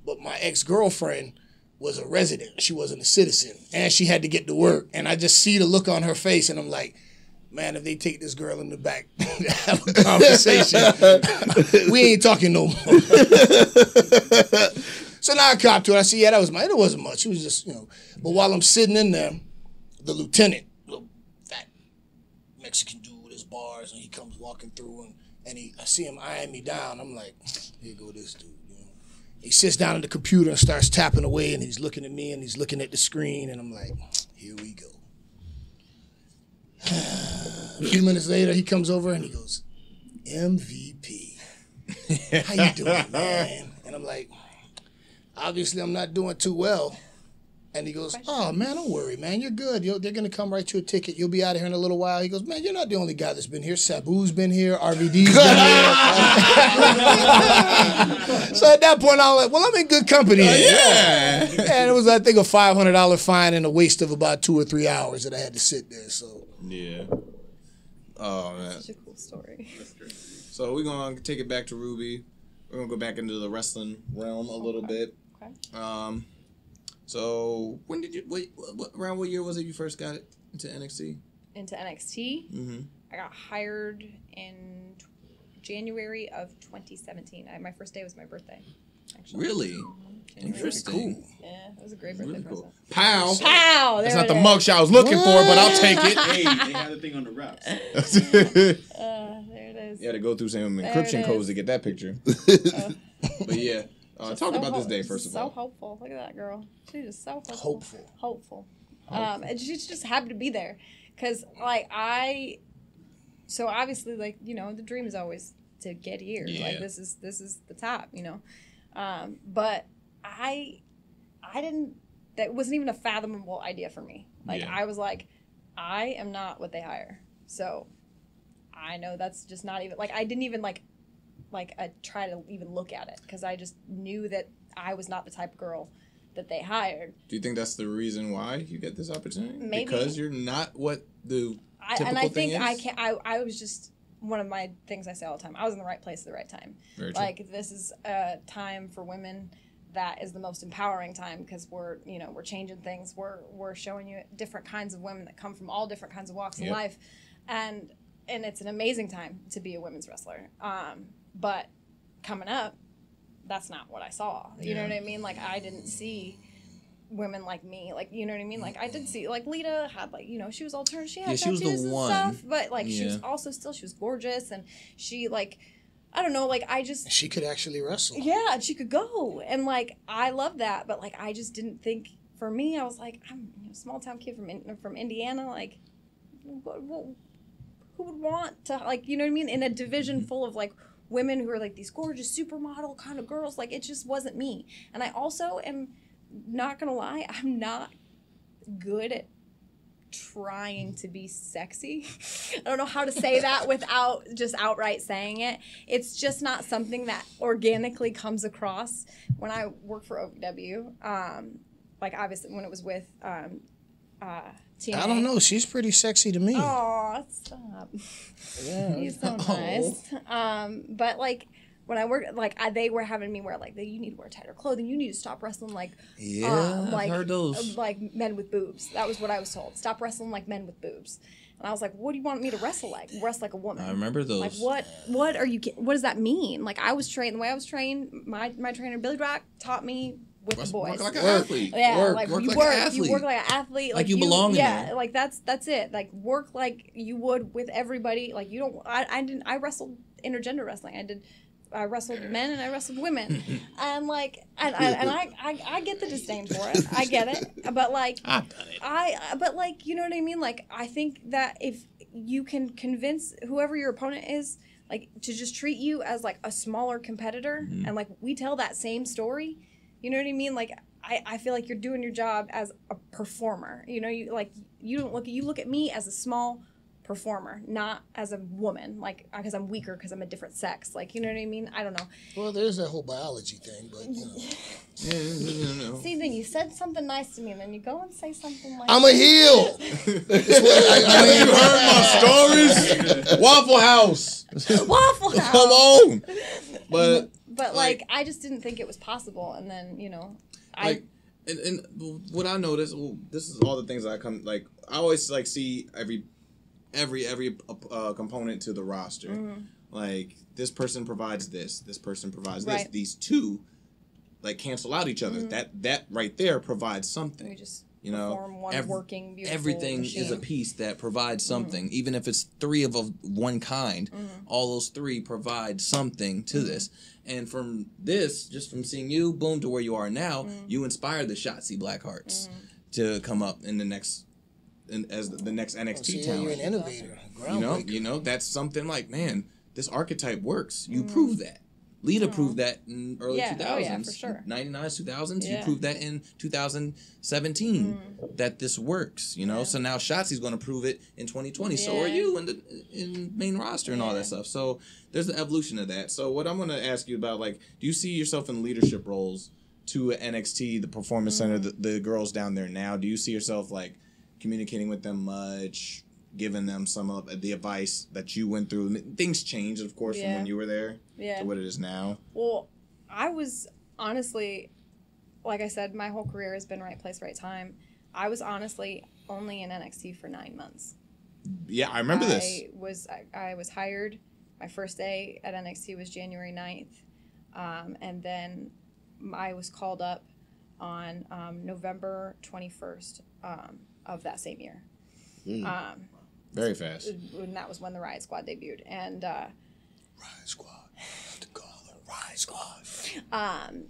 But my ex girlfriend was a resident; she wasn't a citizen, and she had to get to work. And I just see the look on her face, and I'm like. Man, if they take this girl in the back to [laughs] have a conversation, [laughs] we ain't talking no more. So now I cop to it. I see, yeah, that was my. It wasn't much. It was just, you know. But while I'm sitting in there, the lieutenant, little fat Mexican dude with his bars, and he comes walking through, and, and he, I see him eyeing me down. I'm like, here go this dude. You know. He sits down at the computer and starts tapping away, and he's looking at me, and he's looking at the screen, and I'm like, here we go. [sighs] A few minutes later, he comes over and he goes, MVP. [laughs] How you doing, man? And I'm like, obviously I'm not doing too well. And he goes, oh man, don't worry, man, you're good. You'll, they're gonna come write you a ticket. You'll be out of here in a little while. He goes, man, you're not the only guy that's been here. Sabu's been here. RVD's been here. [laughs] so at that point, I was like, well, I'm in good company. Oh, here.
yeah.
And it was, I think, a five hundred dollar fine and a waste of about two or three hours that I had to sit there. So
Yeah. Oh man.
Such a cool story.
So we're gonna take it back to Ruby. We're gonna go back into the wrestling realm a little bit.
Okay.
Um. So when did you? Wait, what, around what year was it you first got it into NXT?
Into NXT,
Mm-hmm.
I got hired in t- January of 2017. I, my first day was my birthday. Actually.
Really
January.
interesting.
Yeah, it was a great birthday
Really cool.
present.
Pow.
Pow!
That's not the
it is.
mugshot I was looking for, but I'll take it. [laughs]
hey, they had a thing on the wraps. [laughs]
Uh, there it is.
You had to go through some
There
encryption codes to get that picture. [laughs] but yeah, uh, talk
So
about this day first of
so
all.
So hopeful. Look at that girl. She's just so hopeful.
Hopeful.
Hopeful. Um, and she's just happy to be there, cause like I, so obviously like you know the dream is always to get here.
Yeah.
Like this is this is the top, you know. Um, but I, I didn't. That wasn't even a fathomable idea for me. Like
Yeah.
I was like, I am not what they hire. So, I know that's just not even like I didn't even like like I try to even look at it because I just knew that I was not the type of girl that they hired.
Do you think that's the reason why you get this opportunity?
Maybe.
Because you're not what the
I I,
typical
and I
thing
think I
is?
can I I was just one of my things I say all the time. I was in the right place at the right time.
Very true.
Like this is a time for women that is the most empowering time because we're you know we're changing things. We're we're showing you different kinds of women that come from all different kinds of walks
Yep.
of life, and and it's an amazing time to be a women's wrestler. Um, but coming up, that's not what I saw. You know what I mean? Like I didn't see women like me. Like you know what I mean? Like I did see like Lita had like you know she was alternative. She had
Yeah, she was the
tattoos and
one.
stuff, but like she was also still she was gorgeous and she like I don't know like I just
She could actually wrestle.
yeah and she could go and like I love that, but like I just didn't think for me I was like I'm you know, a small town kid from from Indiana like. What, what, who would want to like you know what I mean in a division
Mm-hmm.
full of like women who are like these gorgeous supermodel kind of girls like it just wasn't me. And I also am not gonna lie I'm not good at trying to be sexy. [laughs] I don't know how to say that [laughs] without just outright saying it. It's just not something that organically comes across when I work for OVW um like obviously when it was with um uh TNA.
I don't know. She's pretty sexy to me. [laughs]
Oh, stop. He's so nice. Um, but like when I work, like I, they were having me wear like, you need to wear tighter clothing. You need to stop wrestling like,
Yeah,
um,
I've
like,
heard those.
uh, like men with boobs. That was what I was told. Stop wrestling like men with boobs. And I was like, what do you want me to wrestle like? Wrestle like a woman.
I remember those.
Like what? What are you? What does that mean? Like I was trained the way I was trained. My my trainer Billy Brock taught me with the boys.
Work like an athlete.
Yeah,
work,
like
work
you
like
work,
an athlete.
you work like an athlete,
Like you belong in
Yeah,
there.
like that's that's it. Like work like you would with everybody. Like you don't. I, I didn't. I wrestled intergender wrestling. I did. I wrestled men and I wrestled women, [laughs] and like and, and, and I, I I get the disdain for it. I get it, but like [laughs]
I've done it.
I but like you know what I mean like I think that if you can convince whoever your opponent is like to just treat you as like a smaller competitor
Mm-hmm.
and like we tell that same story you know what I mean? Like I, I feel like you're doing your job as a performer. You know you like you don't look you look at me as a small performer not as a woman like uh, because I'm weaker because I'm a different sex like you know what I mean I don't know
Well, there's that whole biology thing, but you know. [laughs]
Yeah, no, no.
see then you said something nice to me and then you go and say something like
I'm a heel.
you heard my stories? [laughs] Waffle House. [laughs]
waffle house
Come on. But
but like, I just didn't think it was possible, and then you know, I
like and, and what I noticed, well, this is all the things I come like. I always like see every every every uh, component to the roster.
Mm-hmm.
Like this person provides this, this person provides this.
Right. Mm-hmm.
These two like cancel out each other. That that right there provides something.
we just
you know, ev-
working beautiful
everything is a piece that provides
Mm-hmm.
something, even if it's three of, of one kind. All those three provide something to
Mm-hmm.
this. And from this, just from seeing you, boom, to where you are now,
Mm-hmm.
you inspired the Shotzi Blackhearts to come up in the next, in, as the, the next NXT
See,
talent.
you're an innovator.
You know, you know that's something like, man, this archetype works. You
Mm.
proved that. Lita proved that in early
Yeah,
2000s.
oh yeah, for sure.
99, 2000s. You
Yeah. Mm.
proved that in 2017 that this works, you know? So now Shotzi's going to prove it in 2020. So are you in the in main roster and all that stuff. So there's the evolution of that. So what I'm going to ask you about, like, do you see yourself in leadership roles to NXT, the Performance Center,
Mm-hmm.
the, the girls down there now? Do you see yourself, like, communicating with them much? Giving them some of the advice that you went through. Things changed, of course, from when you were there
Yeah.
to what it is now.
Well, I was honestly, like I said, my whole career has been right place, right time. I was honestly only in NXT for nine months.
Yeah, I remember this.
I was I, I was hired. My first day at NXT was January 9th. Um, and then I was called up on um, November 21st um, of that same year. Um,
Very fast.
and that was when the Riott Squad debuted. And uh,
Riott Squad. To call Riott Squad.
Um,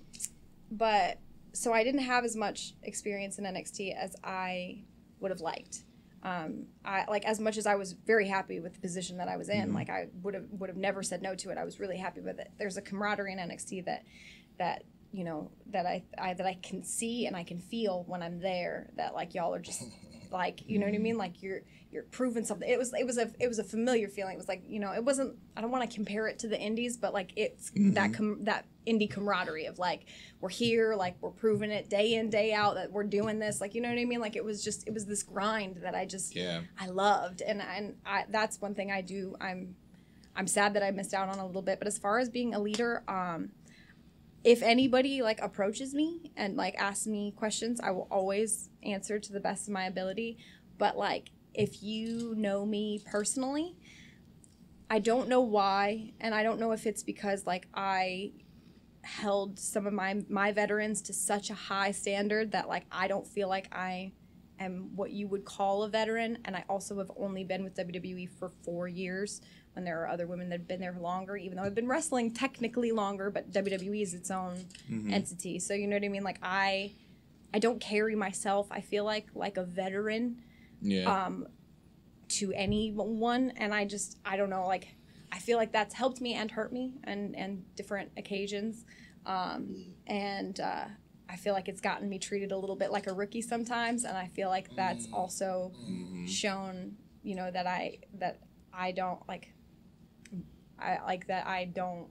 but so I didn't have as much experience in NXT as I would have liked. Um, I like as much as I was very happy with the position that I was in. Like I would have would have never said no to it. I was really happy with it. There's a camaraderie in NXT that that you know that I, I that I can see and I can feel when I'm there. That like y'all are just like you know what I mean? Like you're you're proving something. It was it was a it was a familiar feeling. It was like you know it wasn't I don't want to compare it to the indies but like it's that com- that indie camaraderie of like we're here like we're proving it day in day out that we're doing this. Like you know what I mean? Like it was just it was this grind that I just
Yeah.
I loved. And and I that's one thing I do I'm I'm sad that I missed out on a little bit. But as far as being a leader um if anybody like approaches me and like asks me questions, I will always answer to the best of my ability. But like if you know me personally, I don't know why, and I don't know if it's because like I held some of my my veterans to such a high standard that like I don't feel like I am what you would call a veteran and I also have only been with WWE for 4 years when there are other women that have been there longer even though I've been wrestling technically longer but WWE is its own entity. So you know what I mean? Like I I don't carry myself I feel like like a veteran
Yeah.
um, to anyone and i just i don't know like i feel like that's helped me and hurt me and and different occasions. Um, and uh, i feel like it's gotten me treated a little bit like a rookie sometimes and i feel like that's also shown you know that i that i don't like i like that i don't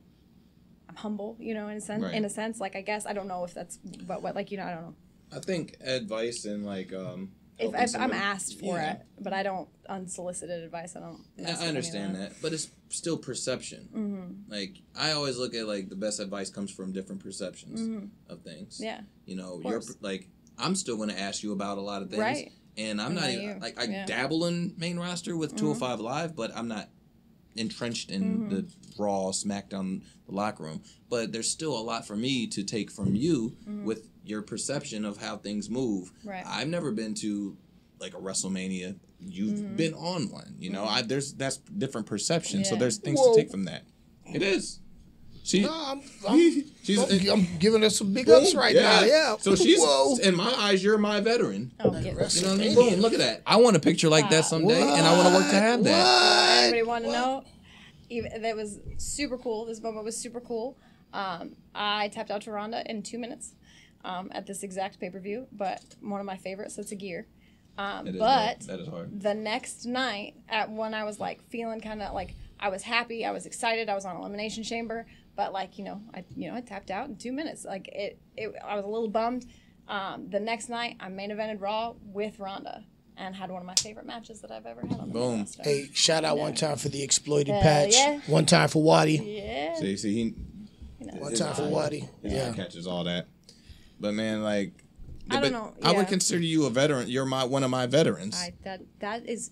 i'm humble you know in a sense
Right.
in a sense like i guess i don't know if that's but what like you know i don't know
I think advice and like um.
If, if i'm asked for
Yeah.
it but i don't unsolicited advice i don't
I
with any of
understand
that.
that, but it's still perception.
Mm-hmm.
Like I always look at like the best advice comes from different perceptions of things.
Mm-hmm. Yeah.
You know, you're like I'm still going to ask you about a lot of things,
Right.
and I'm not even
you?
like I
Yeah. Mm-hmm.
dabble in main roster with 205 Live, but I'm not entrenched in the Raw SmackDown the locker room. But there's still a lot for me to take from you with your perception of how things move.
Mm-hmm. Right.
I've never been to like a WrestleMania. You've been on one, you know. I there's that's different perception. So
Mm-hmm.
There's things
Whoa.
to take from that. It is. She,
No, I'm, I'm, [laughs]
she's
I'm, I'm giving her some big ups right now. Yeah.
So she's
Whoa.
in my eyes, you're my veteran.
Oh, get
You know what I mean?
WrestleMania.
Boom! Look at that. I want a picture like that someday, and I want to work to have that.
Anybody want to know? Even that was super cool. This moment was super cool. Um, I tapped out to Ronda in two minutes um, at this exact pay per view, but one of my favorite it's a gear. Um,
It is
but
hard. that is hard.
the next night, at when I was like feeling kind of like I was happy, I was excited, I was on Elimination Chamber, but like you know, I you know I tapped out in two minutes. Like it, it I was a little bummed. Um, the next night, I main evented Raw with Ronda and had one of my favorite matches that I've ever had on the
Boom.
roster.
Hey, shout out one time for the exploited
Hell
patch.
yeah.
One time for Waddy.
Yeah.
See, see, he
One time for Waddy.
yeah.
Yeah.
catches all that. But man, like,
I don't know,
I would consider you a veteran. You're my one of my veterans.
I, that that is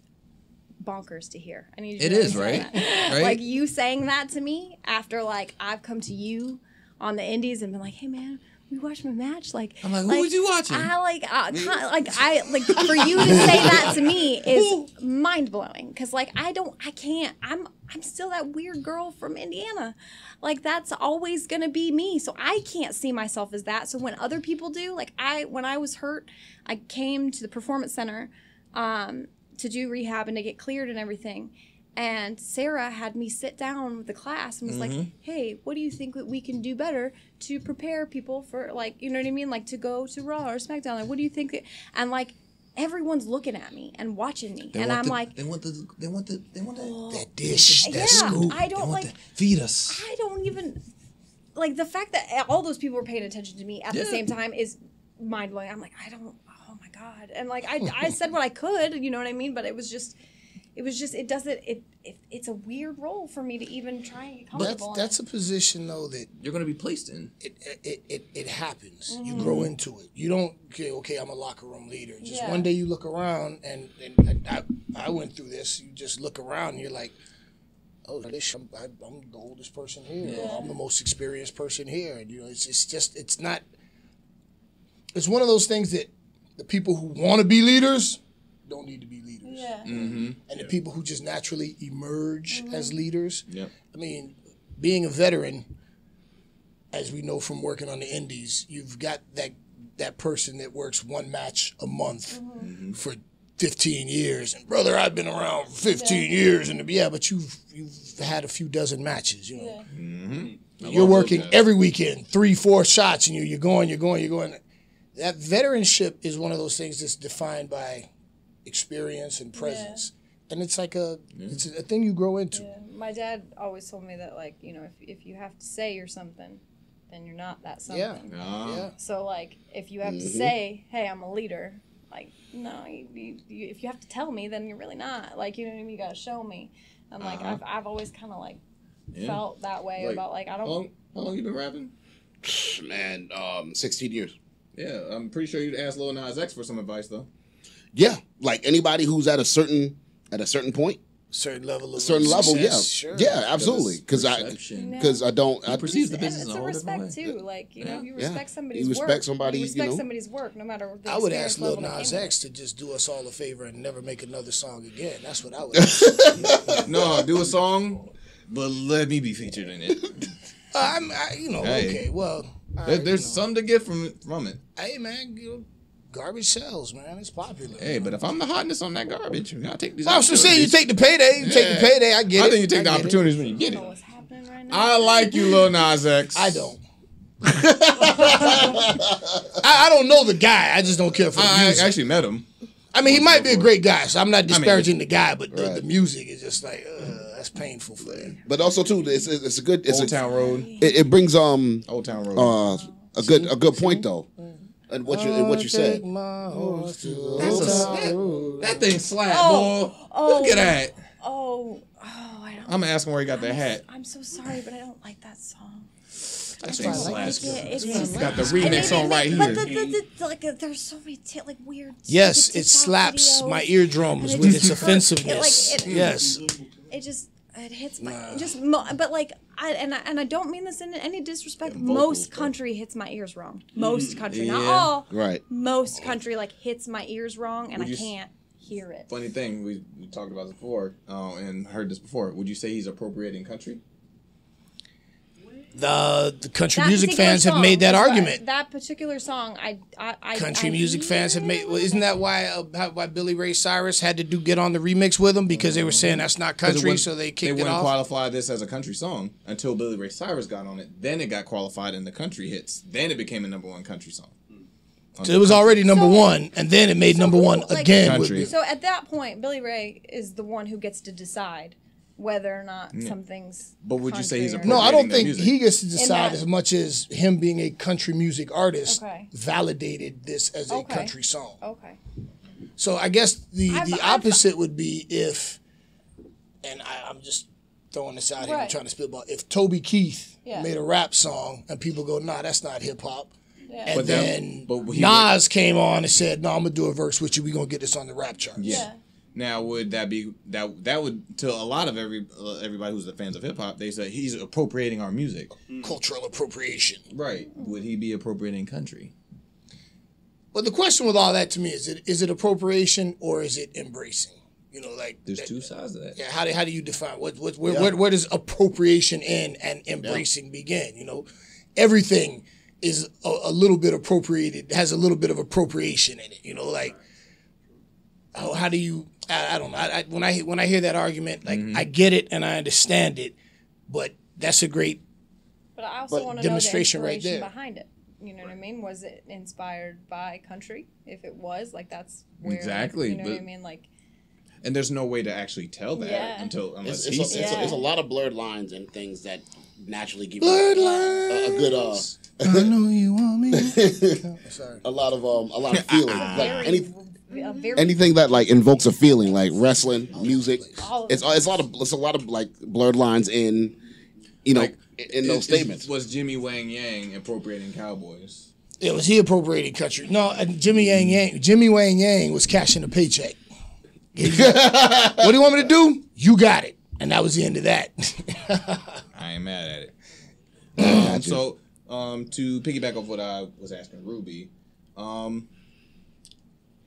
bonkers to hear. I need you
It is, right? [laughs] Right?
Like you saying that to me after like I've come to you on the indies and been like, hey man, we watched my match. Like
I'm like, who was you watching?
I like, uh, kind like I like for you to say that to me is [laughs] mind blowing because like I don't, I can't. I'm I'm still that weird girl from Indiana. Like that's always gonna be me. So I can't see myself as that. So when other people do, like I when I was hurt, I came to the performance center um, to do rehab and to get cleared and everything. And Sarah had me sit down with the class and was like, mm-hmm. "Hey, what do you think that we can do better to prepare people for like, you know what I mean, like to go to Raw or SmackDown? Like, what do you think?" That, and like, everyone's looking at me and watching me,
They
and I'm
the-
like,
they want the, they want the, they want the, oh,
That dish, that
Yeah,
scoop.
I don't like.
feed us.
I don't even like the fact that all those people were paying attention to me at
Yeah.
the same time is mind blowing. I'm like, I don't. Oh my god! And like, I I said what I could, you know what I mean? But it was just, it was just, it doesn't. It, it it's a weird role for me to even try and get
That's,
comfortable. in.
that's a position though that
You're gonna be placed in.
it it, it, it happens.
Mm-hmm.
You grow into it. You don't okay, okay, I'm a locker room leader. Just
Yeah.
one day you look around and, and I, I went through this. You just look around and you're like, oh, this, I'm, I, I'm the oldest person here. Or I'm the most experienced person here. And you know, it's it's just it's not. It's one of those things that the people who want to be leaders don't need to be leaders.
yeah.
And the people who just naturally emerge
Mm-hmm.
as leaders.
Yep.
I mean, being a veteran, as we know from working on the indies, you've got that that person that works one match a month
Mm-hmm.
for 15 years. And brother, I've been around for 15 years, and yeah, but you've you've had a few dozen matches. You know, you're working every weekend, three, four shots, and you you're going, you're going, you're going. That veteranship is one of those things that's defined by experience and presence. And it's like a it's a thing you grow into.
Yeah. My dad always told me that, like, you know, if, if you have to say you're something, then you're not that
Yeah.
something.
Ah.
Yeah.
So, like, if you have
Mm-hmm.
to say, hey, I'm a leader, like, no, you, you, you, if you have to tell me, then you're really not. Like, you know what I mean? You got to show me. And, like,
Uh-huh.
I've, I've always kind of, like,
Yeah.
felt that way
Like,
about, like, I don't.
long, how long you been rapping?
Man, um, 16 years.
Yeah, I'm pretty sure you'd ask Lil Nas X for some advice though.
Yeah, like anybody who's at a certain at a certain point,
Certain level of
certain level, yeah,
Sure.
yeah, absolutely. Because I because I don't. I,
perceives the business
it's
a
a respect
way.
too. Like you know,
Yeah.
you
Yeah.
respect somebody's
You respect
work.
somebody,
You
you
respect
know.
somebody's work, no matter. The
I would ask Lil
level
Nas X to just do us all a favor and never make another song again. That's what I would. ask. [laughs]
No, do a song, but let me be featured in it.
Uh, I'm, I, you know,
Hey.
okay, well,
There,
right,
there's
you know.
something to get from from it.
Hey man, you know, garbage sells, man. It's popular.
Hey, but if I'm the hotness on that garbage, I take these.
I was just saying, you take the payday. You take the payday. I get
I
it.
think you take the
get it.
opportunities when you get
I know
it.
what's happening right now.
I like you, Lil Nas X.
I don't. [laughs] I, I don't know the guy. I just don't care for the
I, I
music.
actually met him.
I mean, he might be a great guy, so I'm not
mean,
disparaging the guy, but the,
Right.
the music is just like, uh, that's painful for him.
but also too, it's, it's a good. It's
Old
a,
Town Road.
It, it brings um
Old Town Road.
uh a good a good point though, and what you and what you said.
Take my horse to the
That's a-
town road.
that thing slap,
Oh,
boy.
oh.
Look at that.
Oh, oh, I don't.
I'm gonna ask him where he got that hat.
I'm so sorry, but I don't like that song.
That thing slaps.
Like it, it's just
Got the
and
remix
it-
on right
but
here.
the, the, the, like, uh, there's so many t- like weird.
Yes,
stupid
it slaps
videos,
my eardrums
and
with
it
its offensiveness.
It, like, it,
yes.
it just it hits my just mo- but like I and I, and I don't mean this in any disrespect.
vocals,
most
though.
country hits my ears wrong. Most country, not all.
Right.
Most country like hits my ears wrong, and
Would
I can't hear it.
Funny thing, we, we talked about this before uh, and heard this before. Would you say he's appropriating country?
The, the country
That
music
particular
fans have made that argument.
That particular song, I, I, I
Country
I
music fans have made. Well, isn't that why uh, why Billy Ray Cyrus had to do get on the remix with him because they were saying that's not country,
wouldn't-
so they
They
kicked it
wouldn't
off.
qualify this as a country song until Billy Ray Cyrus got on it. Then it got qualified in the country hits. Then it became a number one country song.
So it was already number
So-
one, and then it made number one
like-
again. with-
Country.
So at that point, Billy Ray is the one who gets to decide whether or not something's.
But would you say he's a
or
No. I don't think
music.
he gets to decide
that-
as much as him being a country music artist
Okay.
validated this as a
Okay.
country song.
Okay.
So I guess the
I've-
the
I've-
opposite would be if, and I, I'm just throwing this out here, I'm trying to spitball. If Toby Keith
Yeah.
made a rap song and people go, "Nah, that's not hip hop," and
But that-
then
but he
Nas came on and said, "No, I'm gonna do a verse with you. We are gonna get this on the rap charts."
Yeah.
Yeah.
Now would that be that that would to a lot of every uh, everybody who's the fans of hip hop they say he's appropriating our music.
Cultural appropriation.
Right. Would he be appropriating country?
But the question with all that to me is: it is it appropriation or is it embracing? You know, like
There's
that-
two sides to that.
Yeah, how do, how do you define what what where, where, where does appropriation end and embracing begin? You know, everything is a, a little bit appropriated, has a little bit of appropriation in it. You know, like how, how do you? I, I don't know. I, I, when I when I hear that argument, like
Mm-hmm.
I get it and I understand it, but that's a great
But I also
But
want to know the
demonstration right there.
behind it. You know what I mean? Was it inspired by country? If it was, like that's where
Exactly,
You know what I mean? Like
And there's no way to actually tell that
Yeah.
until unless
It's,
he
it's, a,
says
it's, a, it's a lot of blurred lines and things that naturally give
blurred
you
line.
a, a good uh
I know you want me. [laughs] Sorry.
a lot of um a lot of [laughs] feeling like
very,
any
a very
anything that like invokes a feeling like wrestling music it's it's a lot of it's a lot of like blurred lines in you know
Like,
in those
is-
statements
was Jimmy Wang Yang appropriating cowboys?
It was he appropriating country? No, and Jimmy Yang Yang, Jimmy Wang Yang was cashing a paycheck. He's like, [laughs] what do you want me to do? You got it, and that was the end of that. [laughs]
I ain't mad at it. [laughs] Um, so, um, to piggyback off what I was asking Ruby, um,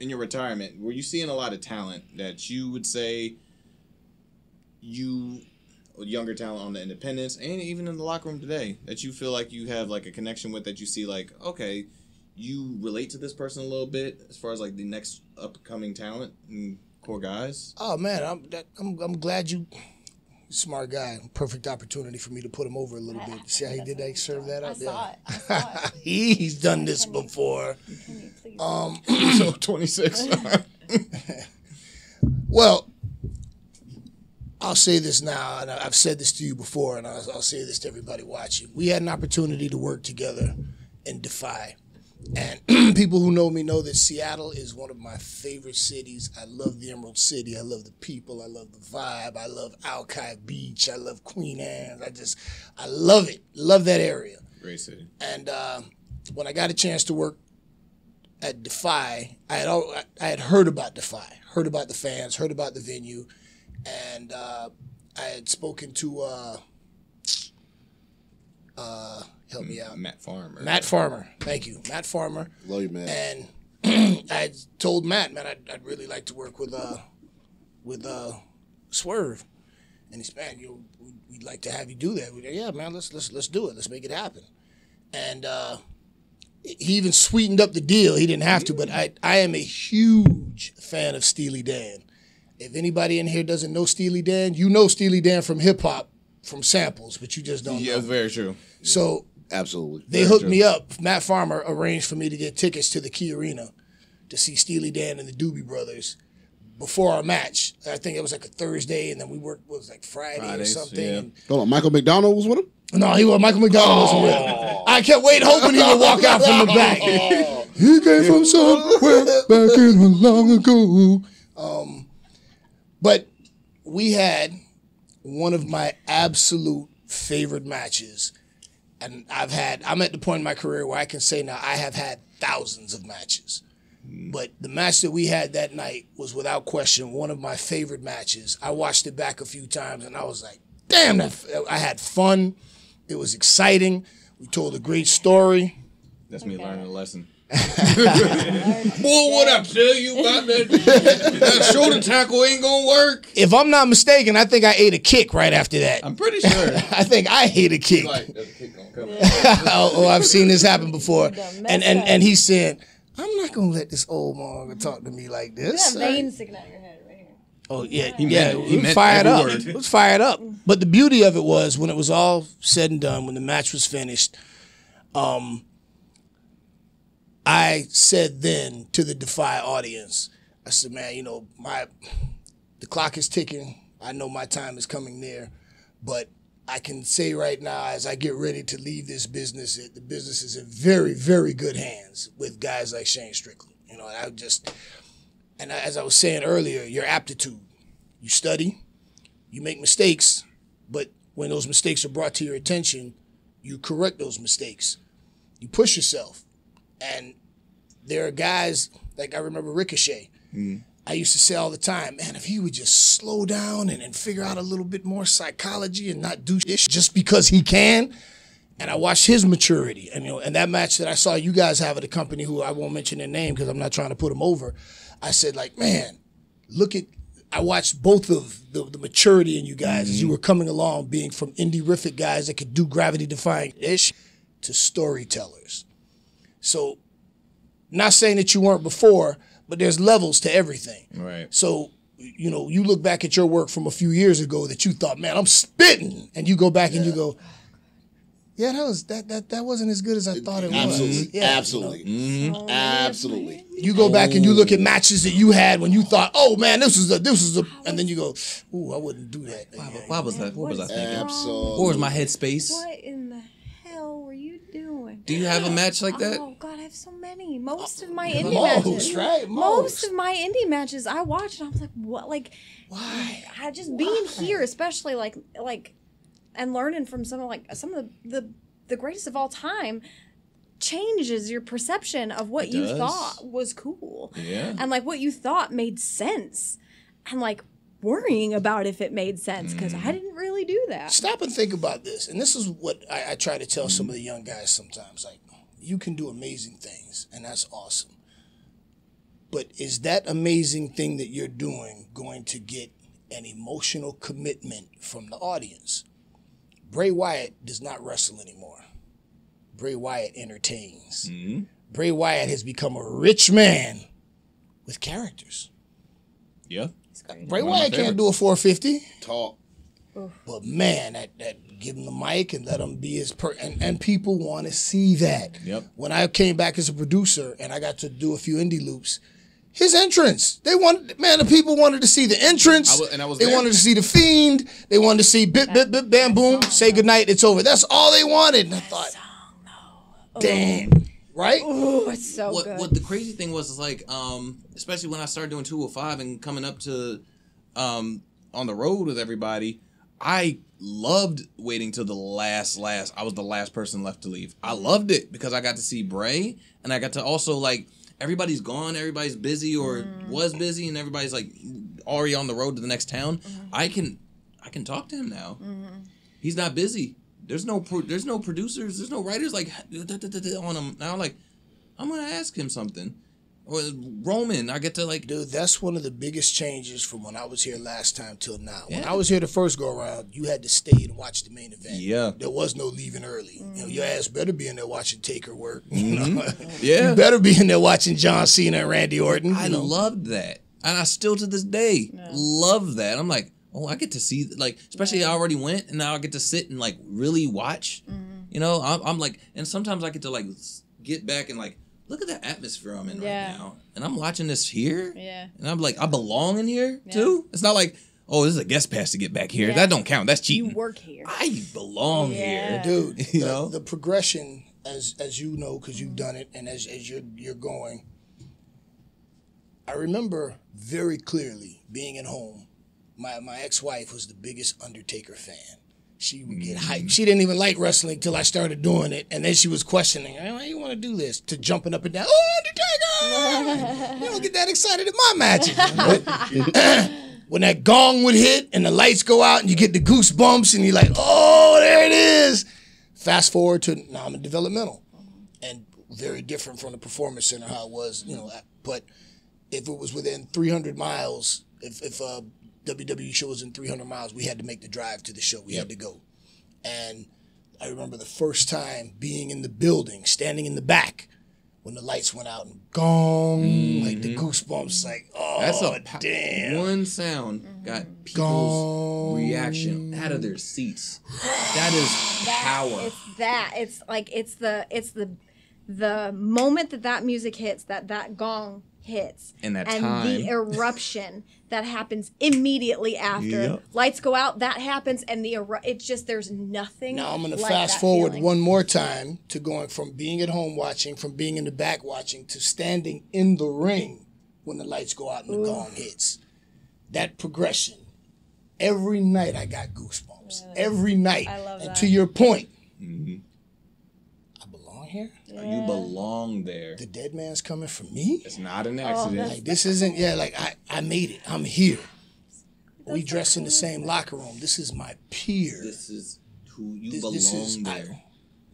in your retirement, were you seeing a lot of talent that you would say you younger talent on the independents and even in the locker room today that you feel like you have like a connection with that you see like okay you relate to this person a little bit as far as like the next upcoming talent and core guys
oh man, I'm that, I'm I'm glad you. Smart guy, perfect opportunity for me to put him over a little bit. [laughs] See how he did that? Serve that
I
up
saw it. I saw [laughs] it.
He's done this before.
Can you please?
Um, [clears throat]
so 26 [laughs]
Well, I'll say this now, and I- I've said this to you before, and I'll, I'll say this to everybody watching. We had an opportunity to work together and Defy. And [clears throat] people who know me know that Seattle is one of my favorite cities. I love the Emerald City. I love the people. I love the vibe. I love Alki Beach. I love Queen Anne's. I just, I love it. Love that area.
Great city.
And uh, when I got a chance to work at Defy, I had al- I had heard about Defy, heard about the fans, heard about the venue, and uh, I had spoken to uh, uh, help me out,
Matt Farmer.
Matt Farmer. Thank you, Matt Farmer.
Love you, man.
And [clears throat] I told Matt, man, I'd, I'd really like to work with uh, with uh, Swerve. And he's, man, you we'd- we'd like to have you do that. We go, yeah, man, let's let's let's do it. Let's make it happen. And uh, he even sweetened up the deal. He didn't have to, but I I am a huge fan of Steely Dan. If anybody in here doesn't know Steely Dan, you know Steely Dan from hip hop, from samples, but you just don't
Yeah,
know.
very true.
So
Absolutely.
they hooked me up. Matt Farmer arranged for me to get tickets to the Key Arena to see Steely Dan and the Doobie Brothers before our match. I think it was like a Thursday, and then we worked what was like Friday or something.
yeah.
Hold on, Michael McDonald was with him.
no, he was Michael McDonald wasn't with him. I kept waiting, hoping he would walk out from the back. [laughs] he came from somewhere back in long ago. Um, but we had one of my absolute favorite matches, and I've had. I'm at the point in my career where I can say now I have had thousands of matches. But the match that we had that night was without question one of my favorite matches. I watched it back a few times and I was like, damn, that I had fun. It was exciting. We told a great story.
That's me learning a lesson. [laughs] Boy, what I tell you about that? that shoulder tackle ain't gonna work.
If I'm not mistaken, I think I ate a kick right after that.
I'm pretty sure. [laughs]
I think I ate a kick.
like, kick [laughs]
oh, oh, I've seen this happen before. And and
up.
and he said, I'm not gonna let this old motherfucker talk to me like this."
You
this.
have veins sticking out your head right here.
Oh yeah,
He
yeah.
meant- he
was
meant
fired up.
word.
It was fired up. But the beauty of it was when it was all said and done, when the match was finished, um, I said then to the Defy audience, I said, "Man, you know my the clock is ticking. I know my time is coming near, but." I can say right now, as I get ready to leave this business, it, the business is in very, very good hands with guys like Shane Strickland. You know, I just, and as I was saying earlier, your aptitude, you study, you make mistakes, but when those mistakes are brought to your attention, you correct those mistakes. You push yourself. And there are guys, like I remember Ricochet. Mm. I used to say all the time, man, if he would just slow down and, and figure out a little bit more psychology and not do this just because he can. And I watched his maturity. And you know, and that match that I saw you guys have at a company who I won't mention their name because I'm not trying to put them over. I said, like, man, look at I watched both of the, the maturity in you guys as you mm-hmm. were coming along, being from indie rific guys that could do gravity defying ish to storytellers. So, not saying that you weren't before, but there's levels to everything.
Right.
So, you know, you look back at your work from a few years ago that you thought, man, I'm spitting, and you go back and you go, yeah, that was that that that wasn't as good as I thought it was.
Absolutely.
Yeah, you know.
Absolutely. Mm-hmm. Oh, Absolutely.
You go back and you look at oh. matches that you had when you thought, "Oh man, this was a this was a," and then you go, "Ooh, I wouldn't do that."
Why was that? What was I thinking?
Absolutely.
What was my headspace?
What in the hell were you doing?
Do you have a match like that?
Oh God, I have so many. Most of my indie
Most,
matches,
right?
Most
Most.
of my indie matches, I watched and I was like, what? Like,
Why?
I just being here, especially like like, and learning from some of like some of the the, the greatest of all time changes your perception of what you
does.
thought was cool
Yeah.
and like what you thought made sense and like worrying about if it made sense because
Mm.
i didn't really do that
Stop and think about this, and this is what I, I try to tell some of the young guys sometimes. Like, you can do amazing things, and that's awesome. But is that amazing thing that you're doing going to get an emotional commitment from the audience? Bray Wyatt does not wrestle anymore. Bray Wyatt entertains. Bray Wyatt has become a rich man with characters.
Yeah.
Bray
One of my
Wyatt can't do a 450.
Talk.
But man, that, that give him the mic and let him be his per and, and people want to see that.
Yep.
When I came back as a producer and I got to do a few indie loops, his entrance. They wanted, man, the people wanted to see the entrance.
I wa- and I was
they
there.
wanted to see the fiend. They wanted to see bit bit bit bam, boom, say goodnight, it's over. That's all they wanted. And I thought, damn, right?
Ooh, it's so
what
good.
what the crazy thing was is like um especially when I started doing 205 and coming up to um on the road with everybody, I loved waiting till the last last I was the last person left to leave. I loved it because I got to see Bray and I got to also like everybody's gone, everybody's busy or
Mm.
was busy and everybody's like already on the road to the next town.
Mm-hmm.
I can I can talk to him now. He's not busy. There's no pro- there's no producers, there's no writers like on him. Now like I'm gonna ask him something. Or Roman, I get to like
Dude, that's one of the biggest changes from when I was here last time till now. When
Yeah.
I was here the first go around, you had to stay and watch the main event.
Yeah.
There was no leaving early. You know, your ass better be in there watching Taker work. [laughs] You, know?
Mm-hmm. Yeah.
you better be in there watching John Cena and Randy Orton.
I
you know?
loved that, and I still to this day love that. I'm like, oh, I get to see like, especially I already went, and now I get to sit and like really watch. Mm-hmm. You know, I'm, I'm like, and sometimes I get to like get back and like look at the atmosphere I'm in
Yeah.
right now, and I'm watching this here,
Yeah.
and I'm like, I belong in here too. It's not like, oh, this is a guest pass to get back here.
Yeah.
That don't count. That's
cheap.
you
work here.
I belong
Yeah.
here.
dude.
You
the,
know?
the progression, as as you know, because you've mm-hmm. done it, and as as you're you're going. I remember very clearly being at home. My my ex wife was the biggest Undertaker fan. She would get hyped. Mm-hmm. She didn't even like wrestling till I started doing it, and then she was questioning, "Hey, "Why you want to do this?" To jumping up and down, "Oh, Undertaker!" [laughs] you don't get that excited at my matches. [laughs] But [clears throat] when that gong would hit and the lights go out and you get the goosebumps and you're like, "Oh, there it is." Fast forward to now I'm in developmental, and very different from the performance center how it was, you know. But if it was within 300 miles, if if a WWE show was in 300 miles, we had to make the drive to the show. We had to go, and I remember the first time being in the building, standing in the back. When the lights went out and gong, like the mm-hmm. goosebumps, like oh
That's a pa-
damn,
one sound got mm-hmm. people's reaction out of their seats. That is power.
It's that. It's like it's the it's the the moment that that music hits, that that gong hits,
And that
and
time.
the eruption [laughs] that happens immediately after.
Yep.
Lights go out, that happens, and the it's just there's nothing.
Now I'm going to
like
fast forward
feeling.
one more time to going from being at home watching, from being in the back watching, to standing in the ring when the lights go out and the gong hits. That progression. Every night I got goosebumps. Every night.
I love
and
that.
to your point, I belong here.
You belong there.
The dead man's coming for me.
It's not an
Oh,
accident.
Like this isn't yeah. Like I, I made it. I'm here. We dress in the same locker room. This is my peer.
This is who you
This-
belong
this is- I-
there.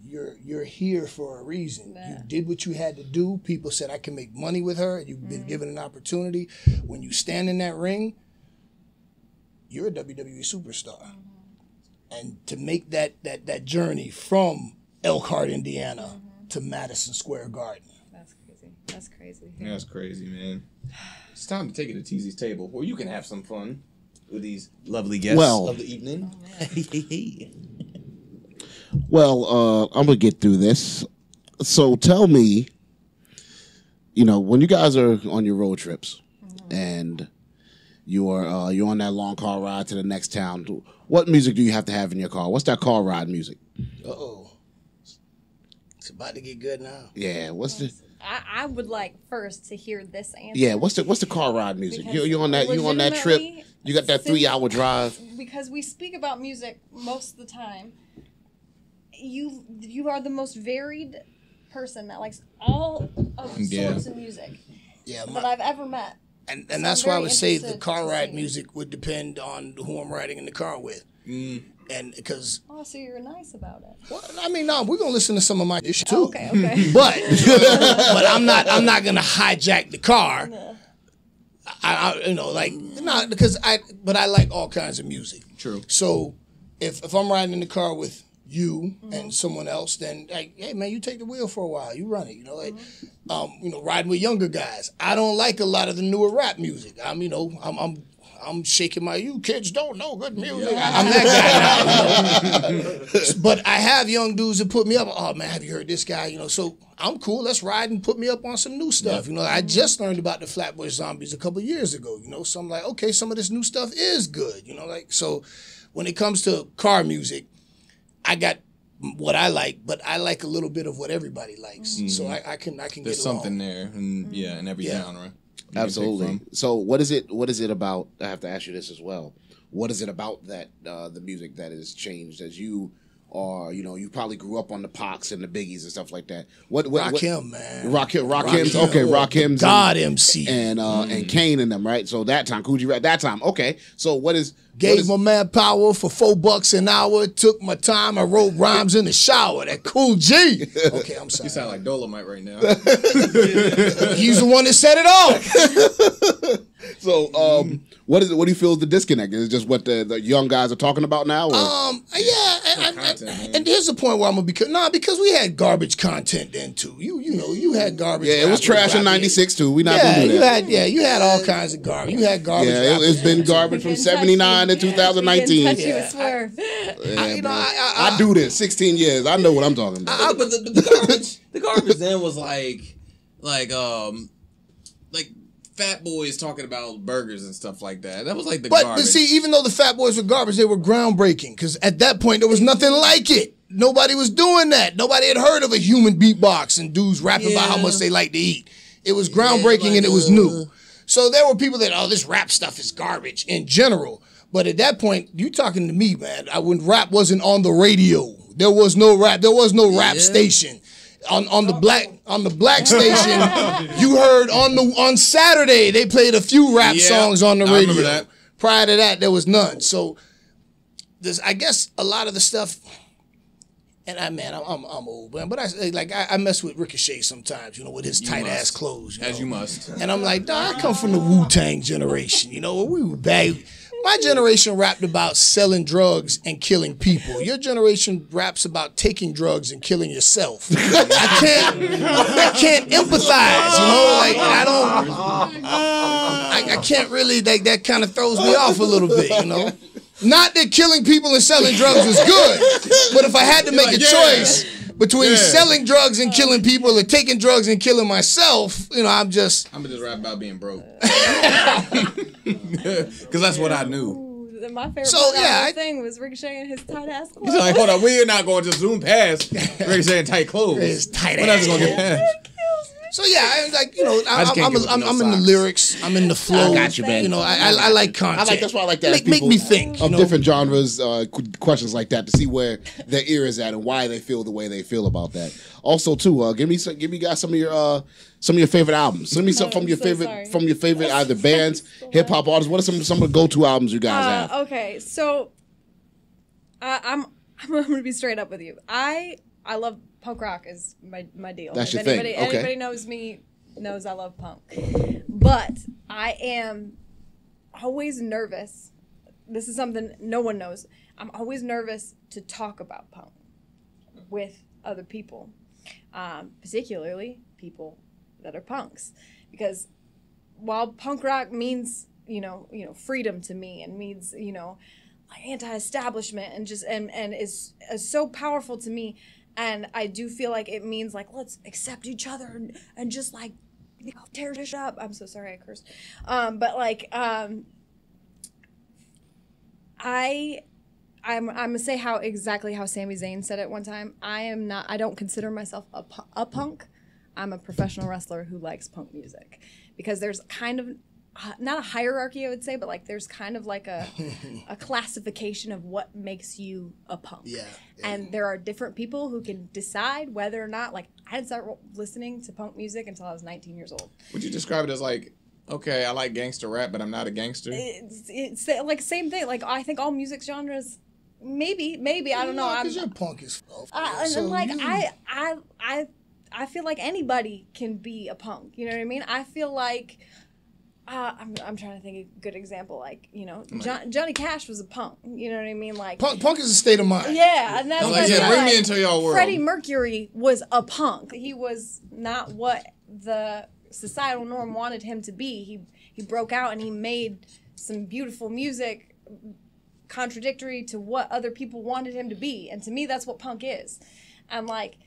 you're you're here for a reason. You did what you had to do. People said I can make money with her. You've been given an opportunity. When you stand in that ring, you're a WWE superstar. And to make that that that journey from Elkhart, Indiana, to Madison Square Garden.
That's crazy. That's crazy.
That's crazy, man. It's time to take it to Teasy's table where you can have some fun with these
Lovely guests
Well-
of the evening. [laughs]
Well, uh, I'm gonna get through this. So tell me, you know, when you guys are on your road trips and you're uh, you're on that long car ride to the next town, what music do you have to have in your car? What's that car ride music?
Uh oh. It's about to get good now.
Yeah, what's the
I, I would like first to hear this answer.
yeah what's the what's the car ride music? You
Because
you on that you on that trip?
legitimately,
You got that
since-
three hour drive. [laughs]
because we speak about music most of the time. You you are the most varied person that likes all of
Yeah.
sorts of music
Yeah,
that
my,
I've ever met.
and,
so
and that's why I
very
would say the
interested
car
to
ride
see.
music would depend on who I'm riding in the car with. Mm. And because
Oh, so you're nice about it.
Well, I mean, no, we're gonna listen to some of my shit too.
Oh, okay, okay. [laughs]
But but I'm not I'm not gonna hijack the car. I, I you know like not because I but I like all kinds of music.
True.
So if if I'm riding in the car with you and someone else, then like, hey man, you take the wheel for a while, you run it. You know, like um, you know, riding with younger guys. I don't like a lot of the newer rap music. I'm you know I'm, I'm I'm shaking my. You kids don't know good music. I'm that guy now. you know. but I have young dudes that put me up. Oh man, have you heard this guy? You know, so I'm cool. Let's ride and put me up on some new stuff. You know, I just learned about the Flatbush Zombies a couple years ago. You know, so I'm like, okay, some of this new stuff is good. You know, like so. When it comes to car music, I got what I like, but I like a little bit of what everybody likes. Mm-hmm. So I, I can I can
There's
get
something there, and yeah, in every
Yeah.
genre. You can pick
Absolutely. So what is it? What is it about? I have to ask you this as well. What is it about that uh, the music that has changed as you are? You know, you probably grew up on the Pox and the Biggies and stuff like that. What? what
Rock
what,
him, man.
Rakim. Rock,
Rakim.
okay. Rakim's
God
and,
MC.
and uh and Kane and them right. So that time, Kool G at that time. Okay. So what is? what
Gave
is-
my man power for four bucks an hour. Took my time. I wrote rhymes in the shower. That Kool G. [laughs] Okay, I'm sorry.
You sound like Dolomite right now. [laughs]
He's the one that set it off. [laughs]
So um, what is it? What do you feel is the disconnect? Is it just what the, the young guys are talking about now? Or?
Um, yeah, and, and-
content, man.
and here's the point where I'm gonna be nah because we had garbage content then too. You you know you had garbage.
yeah, it was trash in '96 too. We not
Yeah,
gonna do
you had yeah you had all kinds of garbage. You had garbage.
yeah, it,
rappers
it's been garbage from
We can touch
'79 to
you.
2019.
We can touch you
Yeah.
with swerve.
Yeah,
I- you know. I- I-
I do this 16 years. I know what I'm talking about.
But the, the garbage, the garbage then was like, like, um, like fat boys talking about burgers and stuff like that. That was like the
But,
garbage.
but see, even though the Fat Boys were garbage, they were groundbreaking because at that point there was nothing like it. Nobody was doing that. Nobody had heard of a human beatbox and dudes rapping about how much they like to eat. It was groundbreaking
like,
and it was
uh,
new. So there were people that, oh, this rap stuff is garbage in general. But at that point, you talking to me, man. I, when rap wasn't on the radio, there was no rap. There was no rap
Yeah.
station. On, on the black on the black station, [laughs] you heard on the on Saturday they played a few rap
Yeah,
songs on the radio.
remember that.
Prior to that, there was none. So, this I guess a lot of the stuff, and I man, I'm I'm, I'm old man, but I like I, I mess with Ricochet sometimes, you know, with his tight ass clothes, you
as
know?
you must.
And I'm like, "Dawg, I come from the Wu Tang generation, you know, we were bad. My generation rapped about selling drugs and killing people. Your generation raps about taking drugs and killing yourself. [laughs] I can't, I can't empathize, you know. Like I don't, I, I can't really. Like that kind of throws me off a little bit, you know. Not that killing people and selling drugs was good, but if I had to make a choice between
Yeah.
selling drugs and killing oh. people or taking drugs and killing myself, you know, I'm just
I'm gonna just rap about being broke. [laughs] [laughs] Because that's what I knew.
Ooh, my favorite
So,
part
yeah,
of the
I-
thing was Ricochet and his tight ass clothes. [laughs]
He's like, hold on, we're not going to zoom past Ricky saying tight clothes.
His tight
We're not just gonna get past.
So yeah, I like you know, I,
just can't
I'm, I'm,
no
I'm in the lyrics, I'm in the flow.
I got you, man.
You know, I, I, I like content.
I like that's why I like that.
Make, make
people
me think. You
of
know?
different genres, uh, questions like that to see where their ear is at and why they feel the way they feel about that. Also, too, uh, give me some, give me guys some of your uh, some of your favorite albums. Send me some
Oh,
from your
so
favorite
sorry.
from your favorite either [laughs] bands, hip hop artists. What are some some of the go to albums you guys
Uh,
have?
okay, so I I'm [laughs] I'm gonna be straight up with you. I I love punk rock is my my deal.
That's
if
your thing,
anybody,
okay.
Anybody knows me knows I love punk, but I am always nervous. This is something no one knows. I'm always nervous to talk about punk with other people, um, particularly people that are punks, because while punk rock means you know you know freedom to me and means you know anti-establishment and just and and is, is so powerful to me and i do feel like it means like let's accept each other and, and just like you know, tear this up i'm so sorry i cursed um but like um i I'm, I'm gonna say how exactly how Sami Zayn said it one time. I am not. I don't consider myself a, a punk. I'm a professional wrestler who likes punk music because there's kind of not a hierarchy, I would say, but like there's kind of like a a [laughs] classification of what makes you a punk.
Yeah,
And there are different people who can decide whether or not. Like I didn't start listening to punk music until I was 19 years old.
Would you describe it as like, okay, I like gangster rap, but I'm not a gangster?
It's, it's like same thing. Like I think all music genres. Maybe, maybe I don't know.
Because you're punk as fuck.
Uh, and
So
then, like
you-
I, I, I, I feel like anybody can be a punk. You know what I mean? I feel like uh, I'm, I'm trying to think of a good example. Like you know, John, Johnny Cash was a punk. You know what I mean? Like
punk, punk is a state of mind.
yeah, and that's
I'm like, yeah,
feel
bring me
like.
into your world.
Freddie Mercury was a punk. He was not what the societal norm wanted him to be. He he broke out and he made some beautiful music contradictory to what other people wanted him to be. And to me, that's what punk is. And like,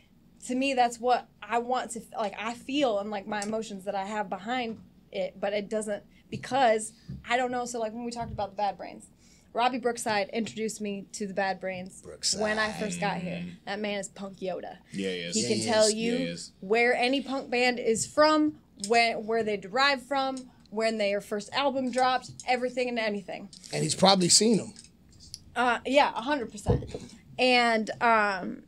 to me, that's what I want to, like, I feel and like my emotions that I have behind it, but it doesn't, because I don't know. So, like, when we talked about the Bad Brains, Robbie Brookside introduced me to the Bad Brains when I first got here. That man is Punk Yoda.
Yeah, he is.
He
Yeah,
can
he
tell
is.
you
Yeah,
where any punk band is from, where where they derive from, when their first album dropped, everything and anything.
And he's probably seen them.
Uh, yeah, hundred percent. And um,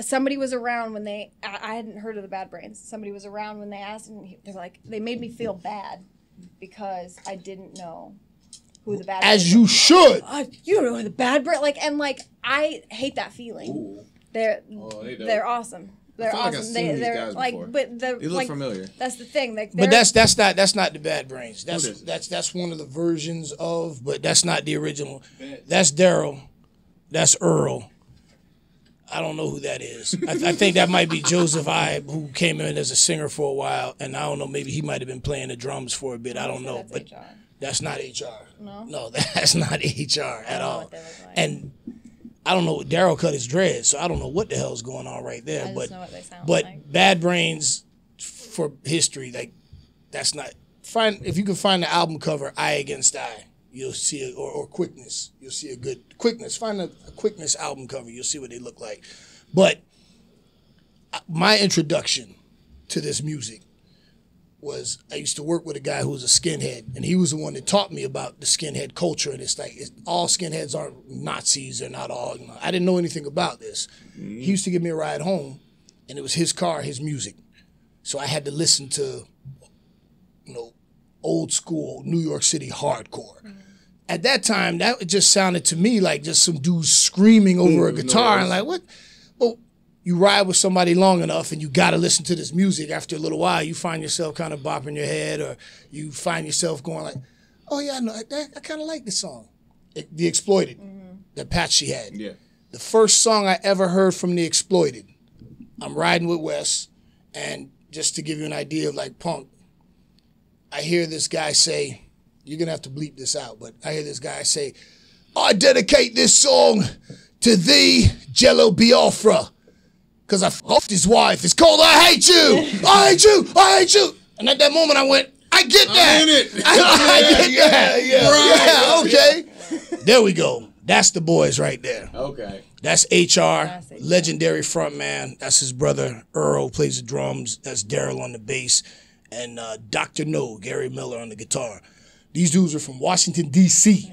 somebody was around when they. I, I hadn't heard of the Bad Brains. Somebody was around when they asked, and they're like, they made me feel bad because I didn't know who the Bad.
As
Brains
you
were.
should.
Uh, you don't know who the Bad Brains like, and like I hate that feeling. They're
Oh, they
they're awesome. They're
feel like I've
awesome.
seen
they,
these
they're
guys
like,
before.
but the
They look
like,
familiar.
That's the thing. Like,
But that's that's not that's not the Bad Brains. That's
What is it?
that's that's one of the versions of, but that's not the original. That's Daryl. That's Earl. I don't know who that is. I, I think that might be Joseph Ibe, who came in as a singer for a while, and I don't know. Maybe he might have been playing the drums for a bit. I don't know,
that's
but
HR.
that's not HR.
No?
no, [laughs] that's not HR at all.
what they look like.
And I don't know. Daryl cut his dreads, so I don't know what the hell's going on right there.
I just
but
know what they sound
but
like.
Bad Brains for history, like that's not find if you can find the album cover I Against I, you'll see it or, or Quickness, you'll see a good Quickness. Find a, a Quickness album cover, you'll see what they look like. But uh, my introduction to this music was I used to work with a guy who was a skinhead, and he was the one that taught me about the skinhead culture. And it's like it's, all skinheads aren't Nazis; they're not all. You know, I didn't know anything about this. He used to give me a ride home, and it was his car, his music. So I had to listen to, you know, old school New York City hardcore. At that time, that just sounded to me like just some dudes screaming over a mm, guitar and like what. Well, you ride with somebody long enough and you got to listen to this music after a little while you find yourself kind of bopping your head or you find yourself going like oh yeah i know i, I kind of like this song It- the exploited mm-hmm. that patchy had
Yeah.
the first song i ever heard from the exploited i'm riding with wes and just to give you an idea of like punk i hear this guy say you're gonna have to bleep this out but i hear this guy say i dedicate this song to thee jello biafra because I fucked his wife. It's called I Hate You. I Hate You. I Hate You. And at that moment, I went, I get that.
in it. [laughs]
I, get that.
yeah,
Yeah, okay. There we go. That's the boys right there.
Okay.
That's HR,
HR.
legendary frontman. That's his brother Earl plays the drums. That's Daryl on the bass, and uh, Doctor Know, Gary Miller on the guitar. These dudes are from Washington D.C.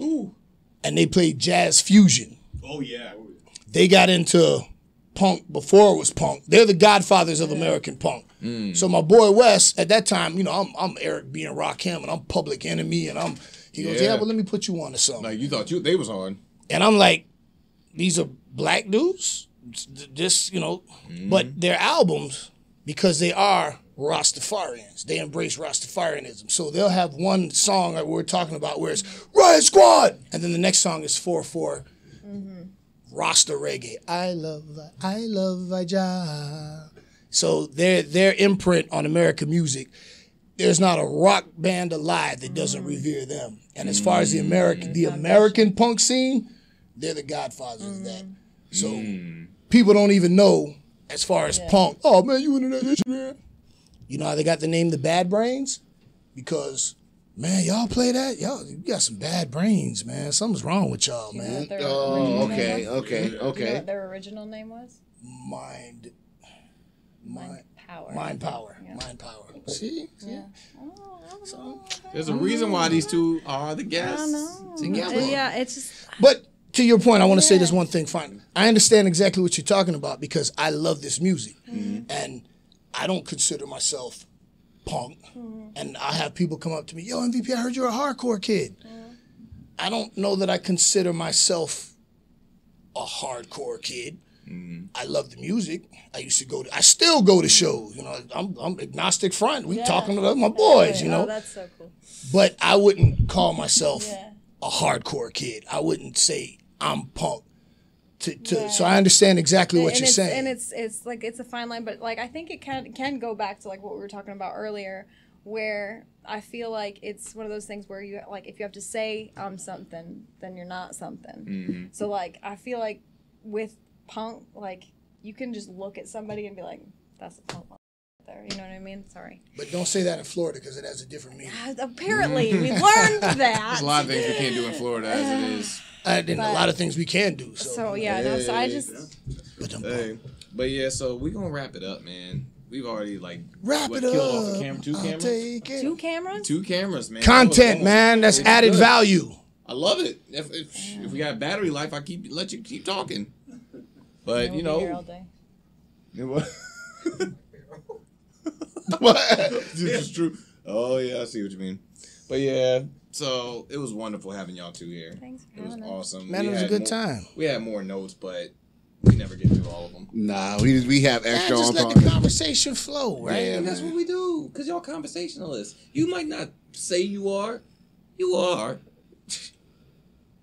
Ooh, and they played jazz fusion.
Oh yeah.
They got into punk before it was punk. They're the godfathers of American punk. Mm. So my boy Wes, at that time, you know, I'm, I'm Eric B. and Rakim, and I'm Public Enemy, and I'm. He goes,
Yeah.
yeah, well, let me put you on to something.
Like you thought you they was on.
And I'm like, these are black dudes, just you know, but mm-hmm. their albums because they are Rastafarians. They embrace Rastafarianism. So they'll have one song that we're talking about where it's Riot Squad, and then the next song is four four. Mm-hmm. Rasta reggae. I love, I love Aja. So their their imprint on American music. There's not a rock band alive that doesn't mm-hmm. revere them. And as far as the American mm-hmm. the American punk scene, they're the godfathers of that. So mm. people don't even know as far as punk. Oh man, you into that shit, man? You know how they got the name the Bad Brains? Because man, y'all play that? Y'all you got some bad brains, man. Something's wrong with y'all,
You know
man.
Oh,
original name
okay,
was?
okay,
You know
okay.
what their original name was?
Mind
Mind Power.
mind power.
Yeah.
Mind power. See? See?
Yeah. Oh, I.
There's a reason why these two are the
I
guests
don't know.
together.
Uh, yeah, it's just
But to your point, I want to say this one thing. Fine, I understand exactly what you're talking about because I love this music, mm-hmm. and I don't consider myself punk. And I have people come up to me, "Yo, MVP, I heard you're a hardcore kid." I don't know that I consider myself a hardcore kid. Mm-hmm. I love the music. I used to go to. I still go to shows. You know, I'm I'm agnostic front. We talking to my boys. You
oh,
know,
that's so cool.
but I wouldn't call myself
Yeah.
a hardcore kid. I wouldn't say I'm punk. To, to, So I understand exactly what
and
you're saying.
And it's it's like it's a fine line, but like I think it can can go back to like what we were talking about earlier, where I feel like it's one of those things where you like if you have to say I'm something, then you're not something.
Mm-hmm.
So like I feel like with punk, like you can just look at somebody and be like, "That's a punk." Motherfucker There, you know what I mean? Sorry.
But don't say that in Florida because it has a different meaning.
Uh, Apparently, we [laughs] learned that.
There's a lot of things we can't do in Florida as it is.
And then a
But-
lot of things we can do. So,
So yeah, no. So I just
but
Hey, but yeah, so we're gonna wrap it up, man. We've already like
wrap
what,
it
killed off
up.
a camera, two
I'll
cameras,
take it.
two cameras.
two cameras, man.
Content,
fun.
man. That's
It's
added
good.
value.
I love it. If, if, if we got battery life, I keep let you keep talking. But you
We'll be here all
know, [laughs] [laughs]
day.
it this is true. Oh yeah, I see what you mean. But yeah, so it was wonderful having y'all two here.
Thanks for
It was
having us.
awesome.
Man,
We
it was a
had
good
more-
time.
We had more notes, but we never get through all of them.
Nah, we we have
Man,
extra
just
on
let
target.
the conversation flow, right?
Yeah, that's what we do. Cause y'all conversationalists. You might not say you are, you are. [laughs]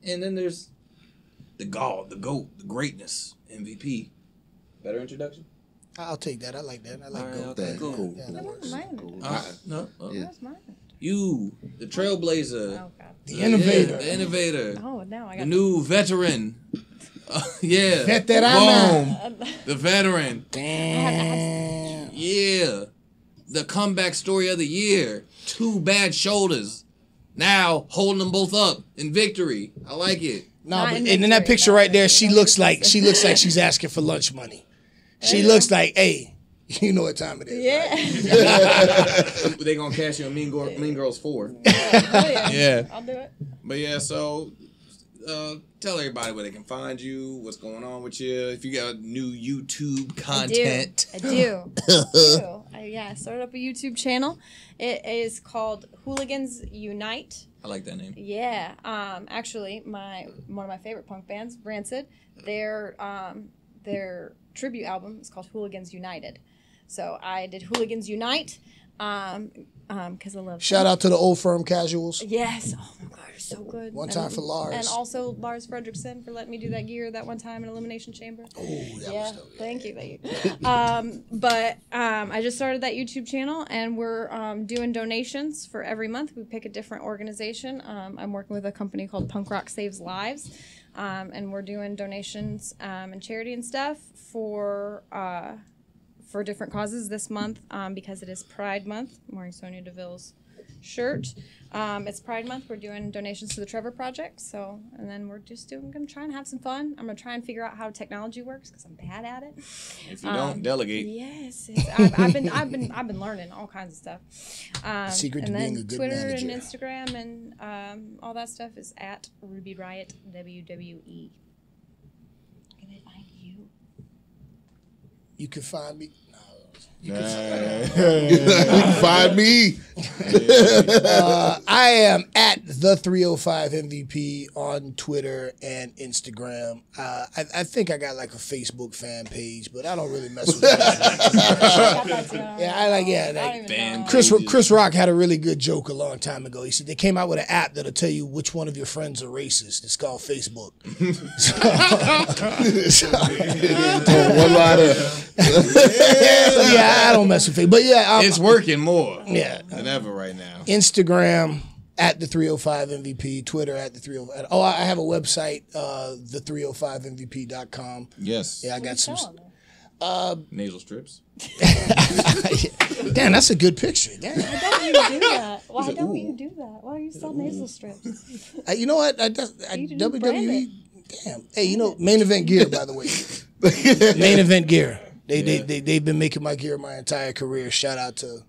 And then there's the God, the GOAT, the greatness, MVP. Better introduction?
I'll take that. I like that. I like
All right,
go.
okay,
That-
cool.
cool.
Yeah, that
cool,
works.
Mine.
cool.
All right, no, uh,
Yeah.
Where's mine?
You, the trailblazer,
Oh god.
The innovator.
Yeah, the innovator,
Oh, now I
the
got
new veteran. Uh, [laughs] yeah,
Veterana. [laughs]
Boom. the veteran.
Damn.
Yeah. The comeback story of the year. Two bad shoulders. Now holding them both up in victory. I like it.
No,
Not
but
in
and in that
victory,
picture right there, she looks like she looks like [laughs] she's asking for lunch money. She looks like, hey, [laughs] you know what time it is. right?
Yeah. [laughs]
they gonna cash you in Mean, Girl, mean Girls 4.
oh, yeah. [laughs]
Yeah.
I'll do it.
But yeah, so uh, tell everybody where they can find you, what's going on with you, if you got new YouTube content.
I do. I do. I, yeah, I started up a YouTube channel. It is called Hooligans Unite.
I like that name.
Yeah. Um, actually, my one of my favorite punk bands, Rancid, their um, their tribute album It's called Hooligans United. So I did Hooligans Unite um, um, because I love
Shout out to the old firm casuals.
Yes. Oh my god, you're so good.
One
And-
time for Lars.
And also Lars Frederiksen for letting me do that gear that one time in Elimination Chamber.
Oh, that
yeah,
was dope.
thank you, thank you. um, but um, I just started that YouTube channel, and we're um, doing donations for every month. We pick a different organization. Um, I'm working with a company called Punk Rock Saves Lives, um, and we're doing donations um, and charity and stuff for. Uh, for different causes this month um, because it is Pride Month. I'm Sonya Deville's shirt. Um, it's Pride Month. We're doing donations to the Trevor Project. So, and then we're just doing, gonna try and have some fun. I'm gonna try and figure out how technology works because I'm bad at it.
If you don't, delegate.
Yes, I've, I've been, I've been, I've been learning all kinds of stuff. Um,
Secret to
and
being a good
Twitter
manager.
and Instagram and um, all that stuff is at Ruby Riott WWE. Can they find you?
You can find me. [laughs]
you can find me. [laughs]
Uh, I am at the 305 MVP on Twitter and Instagram. Uh, I, I think I got like a Facebook fan page, but I don't really mess with that.
Got that too.
yeah, I like yeah. Like,
even
Chris Chris Rock had a really good joke a long time ago. He said they came out with an app that'll tell you which one of your friends are racist. It's called Facebook. [laughs]
One liner.
So, yeah, I don't mess with Facebook, but yeah, I'm,
It's working more
yeah.
than ever right now.
Instagram at the 305 MVP, Twitter at the 305. Oh, I have a website, uh, the 305mvp.com.
Yes.
Yeah, I got some.
Selling it.
Nasal strips. [laughs]
Damn, that's a good picture. Damn.
Why don't you do that? Why [laughs] don't you do that? Why are you sell nasal strips?
Uh, you know what? I, just, I,
You didn't
WWE. Damn. Hey, you know, main event gear, by the way. [laughs] main event gear. They, they, they, they've been making my gear my entire career. Shout out to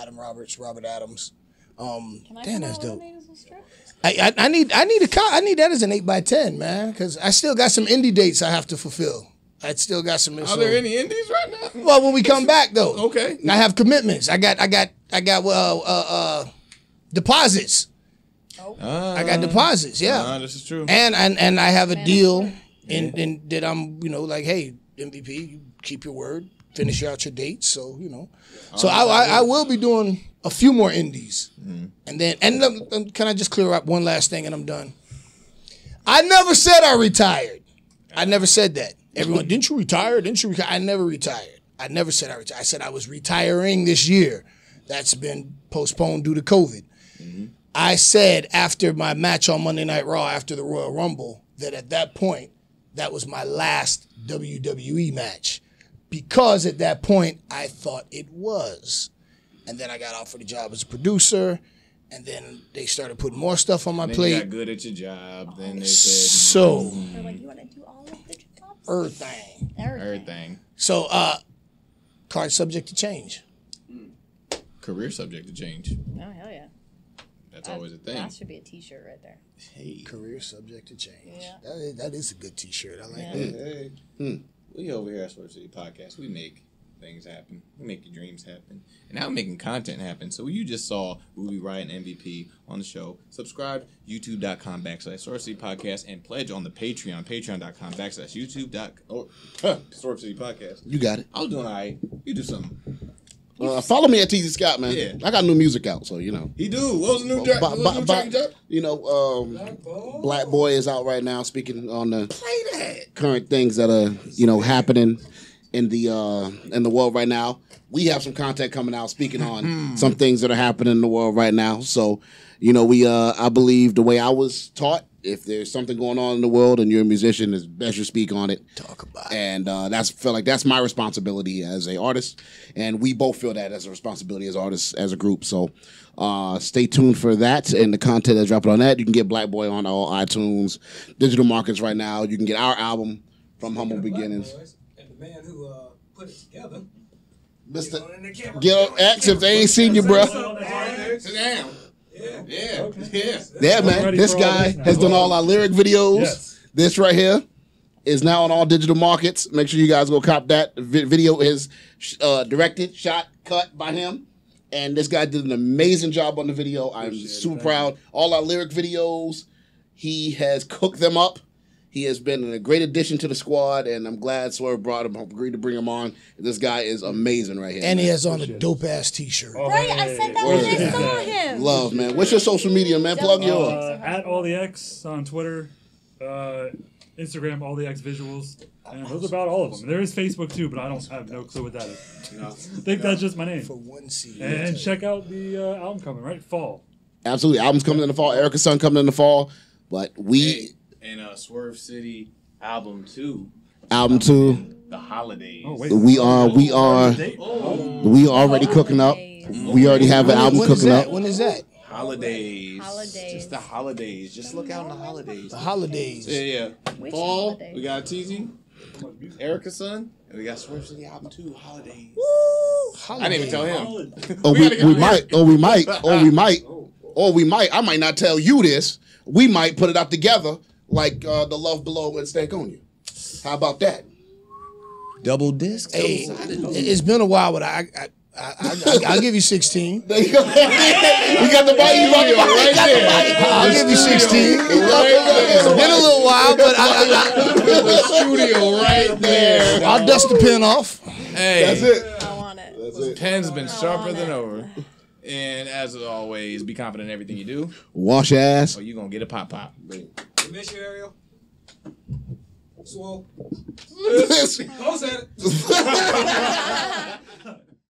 Adam Roberts, Robert Adams. Um,
Can I
damn, that's
out with a
dope. I, I, I need I need a co- I need that as an eight by ten man because I still got some indie dates I have to fulfill. I still got some.
Are
so-
there any indies right now?
Well, when we come [laughs] back though,
Okay.
I have commitments. I got I got I got uh, uh, uh deposits.
Uh,
I got deposits. Yeah.
uh, this is true.
and and and I have a deal,
in,
and and that I'm you know like hey MVP, you keep your word, finish out your dates, so you know, so I I, I will be doing a few more indies, and then and um, um, can I just clear up one last thing and I'm done. I never said I retired. I never said that. Everyone, didn't you retire? Didn't you retire? I never retired. I never said I retired. I said I was retiring this year. That's been postponed due to COVID. I said after my match on Monday Night Raw after the Royal Rumble that at that point that was my last WWE match because at that point I thought it was. And then I got offered a job as a producer and then they started putting more stuff on my
Then
plate.
you got good at your job. Then they said hmm.
So,
They're like, you want to do all of the jobs?
everything.
everything.
So, uh, card subject to change.
Career subject to change.
Oh hell yeah!
That's always a thing.
That should be a T-shirt right there.
Hey,
Career subject to change.
Yeah.
That, is, that is a good T-shirt. I like
Yeah.
that.
hey. We over here at Swerve City Podcast, we make things happen. We make your dreams happen. And now we're making content happen. So you just saw Ruby Ryan MVP on the show. Subscribe, youtube.com backslash Swerve City Podcast, and pledge on the Patreon, patreon.com backslash YouTube dot or huh, Swerve City Podcast.
You got it.
I was doing all right. You do something.
Uh, follow me at Teasy Scott, man.
Yeah.
I got new music out, so you know.
He do. What was the new, track?
Ba-
what was new
ba-
track,
you know, um, Black Boy is out right now, speaking on the
Play that.
current things that are you know happening in the uh, in the world right now. We have some content coming out speaking on some things that are happening in the world right now. So, you know, we uh, I believe the way I was taught, if there's something going on in the world and you're a musician, it's best you speak on it.
Talk about it.
And uh, that's feel like that's my responsibility as a artist, and we both feel that as a responsibility as artists as a group. So, uh, stay tuned for that and the content that's dropping on that. You can get Black Boy on all iTunes, digital markets right now. You can get our album from Humble Beginnings.
And the man who uh, put it together.
Mister,
on the
get on X if they ain't seen you, bro.
Sit
Yeah.
Yeah. Yeah.
Yeah, man. This guy has done all our lyric videos.
Yes.
This right here is now on all digital markets. Make sure you guys go cop that. Vi- video is uh, directed, shot, cut by him. And this guy did an amazing job on the video. I'm super proud. All our lyric videos, he has cooked them up. He has been a great addition to the squad, and I'm glad Swerve brought him, agreed to bring him on. This guy is amazing right here.
And he has on a dope ass T-shirt.
Oh,
Right, I said that when I saw [laughs] him.
love, man. What's your social media, man? Plug yours.
Uh, at all the X on Twitter, uh, Instagram, all the X visuals, and those are about all of them. There is Facebook too, but I don't I have no clue what that is. I think that's just my name.
For one season.
And check out the uh, album coming right fall.
Absolutely. Album's coming in the fall. Erica's son coming in the fall. But we
Hey, and uh, Swerve City album two,
album two.
The Holidays.
Oh wait,
We are we are
Date?
we already cooking up. We already have an album
when is
cooking
that?
up.
When is that?
Holidays.
Holidays.
Just the holidays. Just look out in the holidays.
The holidays.
Yeah, yeah. Fall.
holiday?
We got Teasy, Erica's son, and we got Swerve City album two, Holidays. Woo! I didn't even tell him. [laughs]
Oh,
We
we, we might. Oh, we might. Oh, we might. [laughs] Or we might. I might not tell you this. We might put it out together like uh, the Love Below and Stankonia. How about that?
Double disc.
Hey, it's been a while, but I, I, I, I, I'll give you 16.
There [laughs] you go. we got the body
right there.
I'll give you 16.
Right
It's been a little while, but I,
The studio right there.
I, I'll dust the pen off.
Hey,
That's it.
I want it.
That's it.
pen's been sharper than ever. And as always, be confident in everything you do,
Wash ass.
or you gonna get a pop pop.
You miss you, Ariel? Swole. [laughs] Close at it. [laughs] [laughs]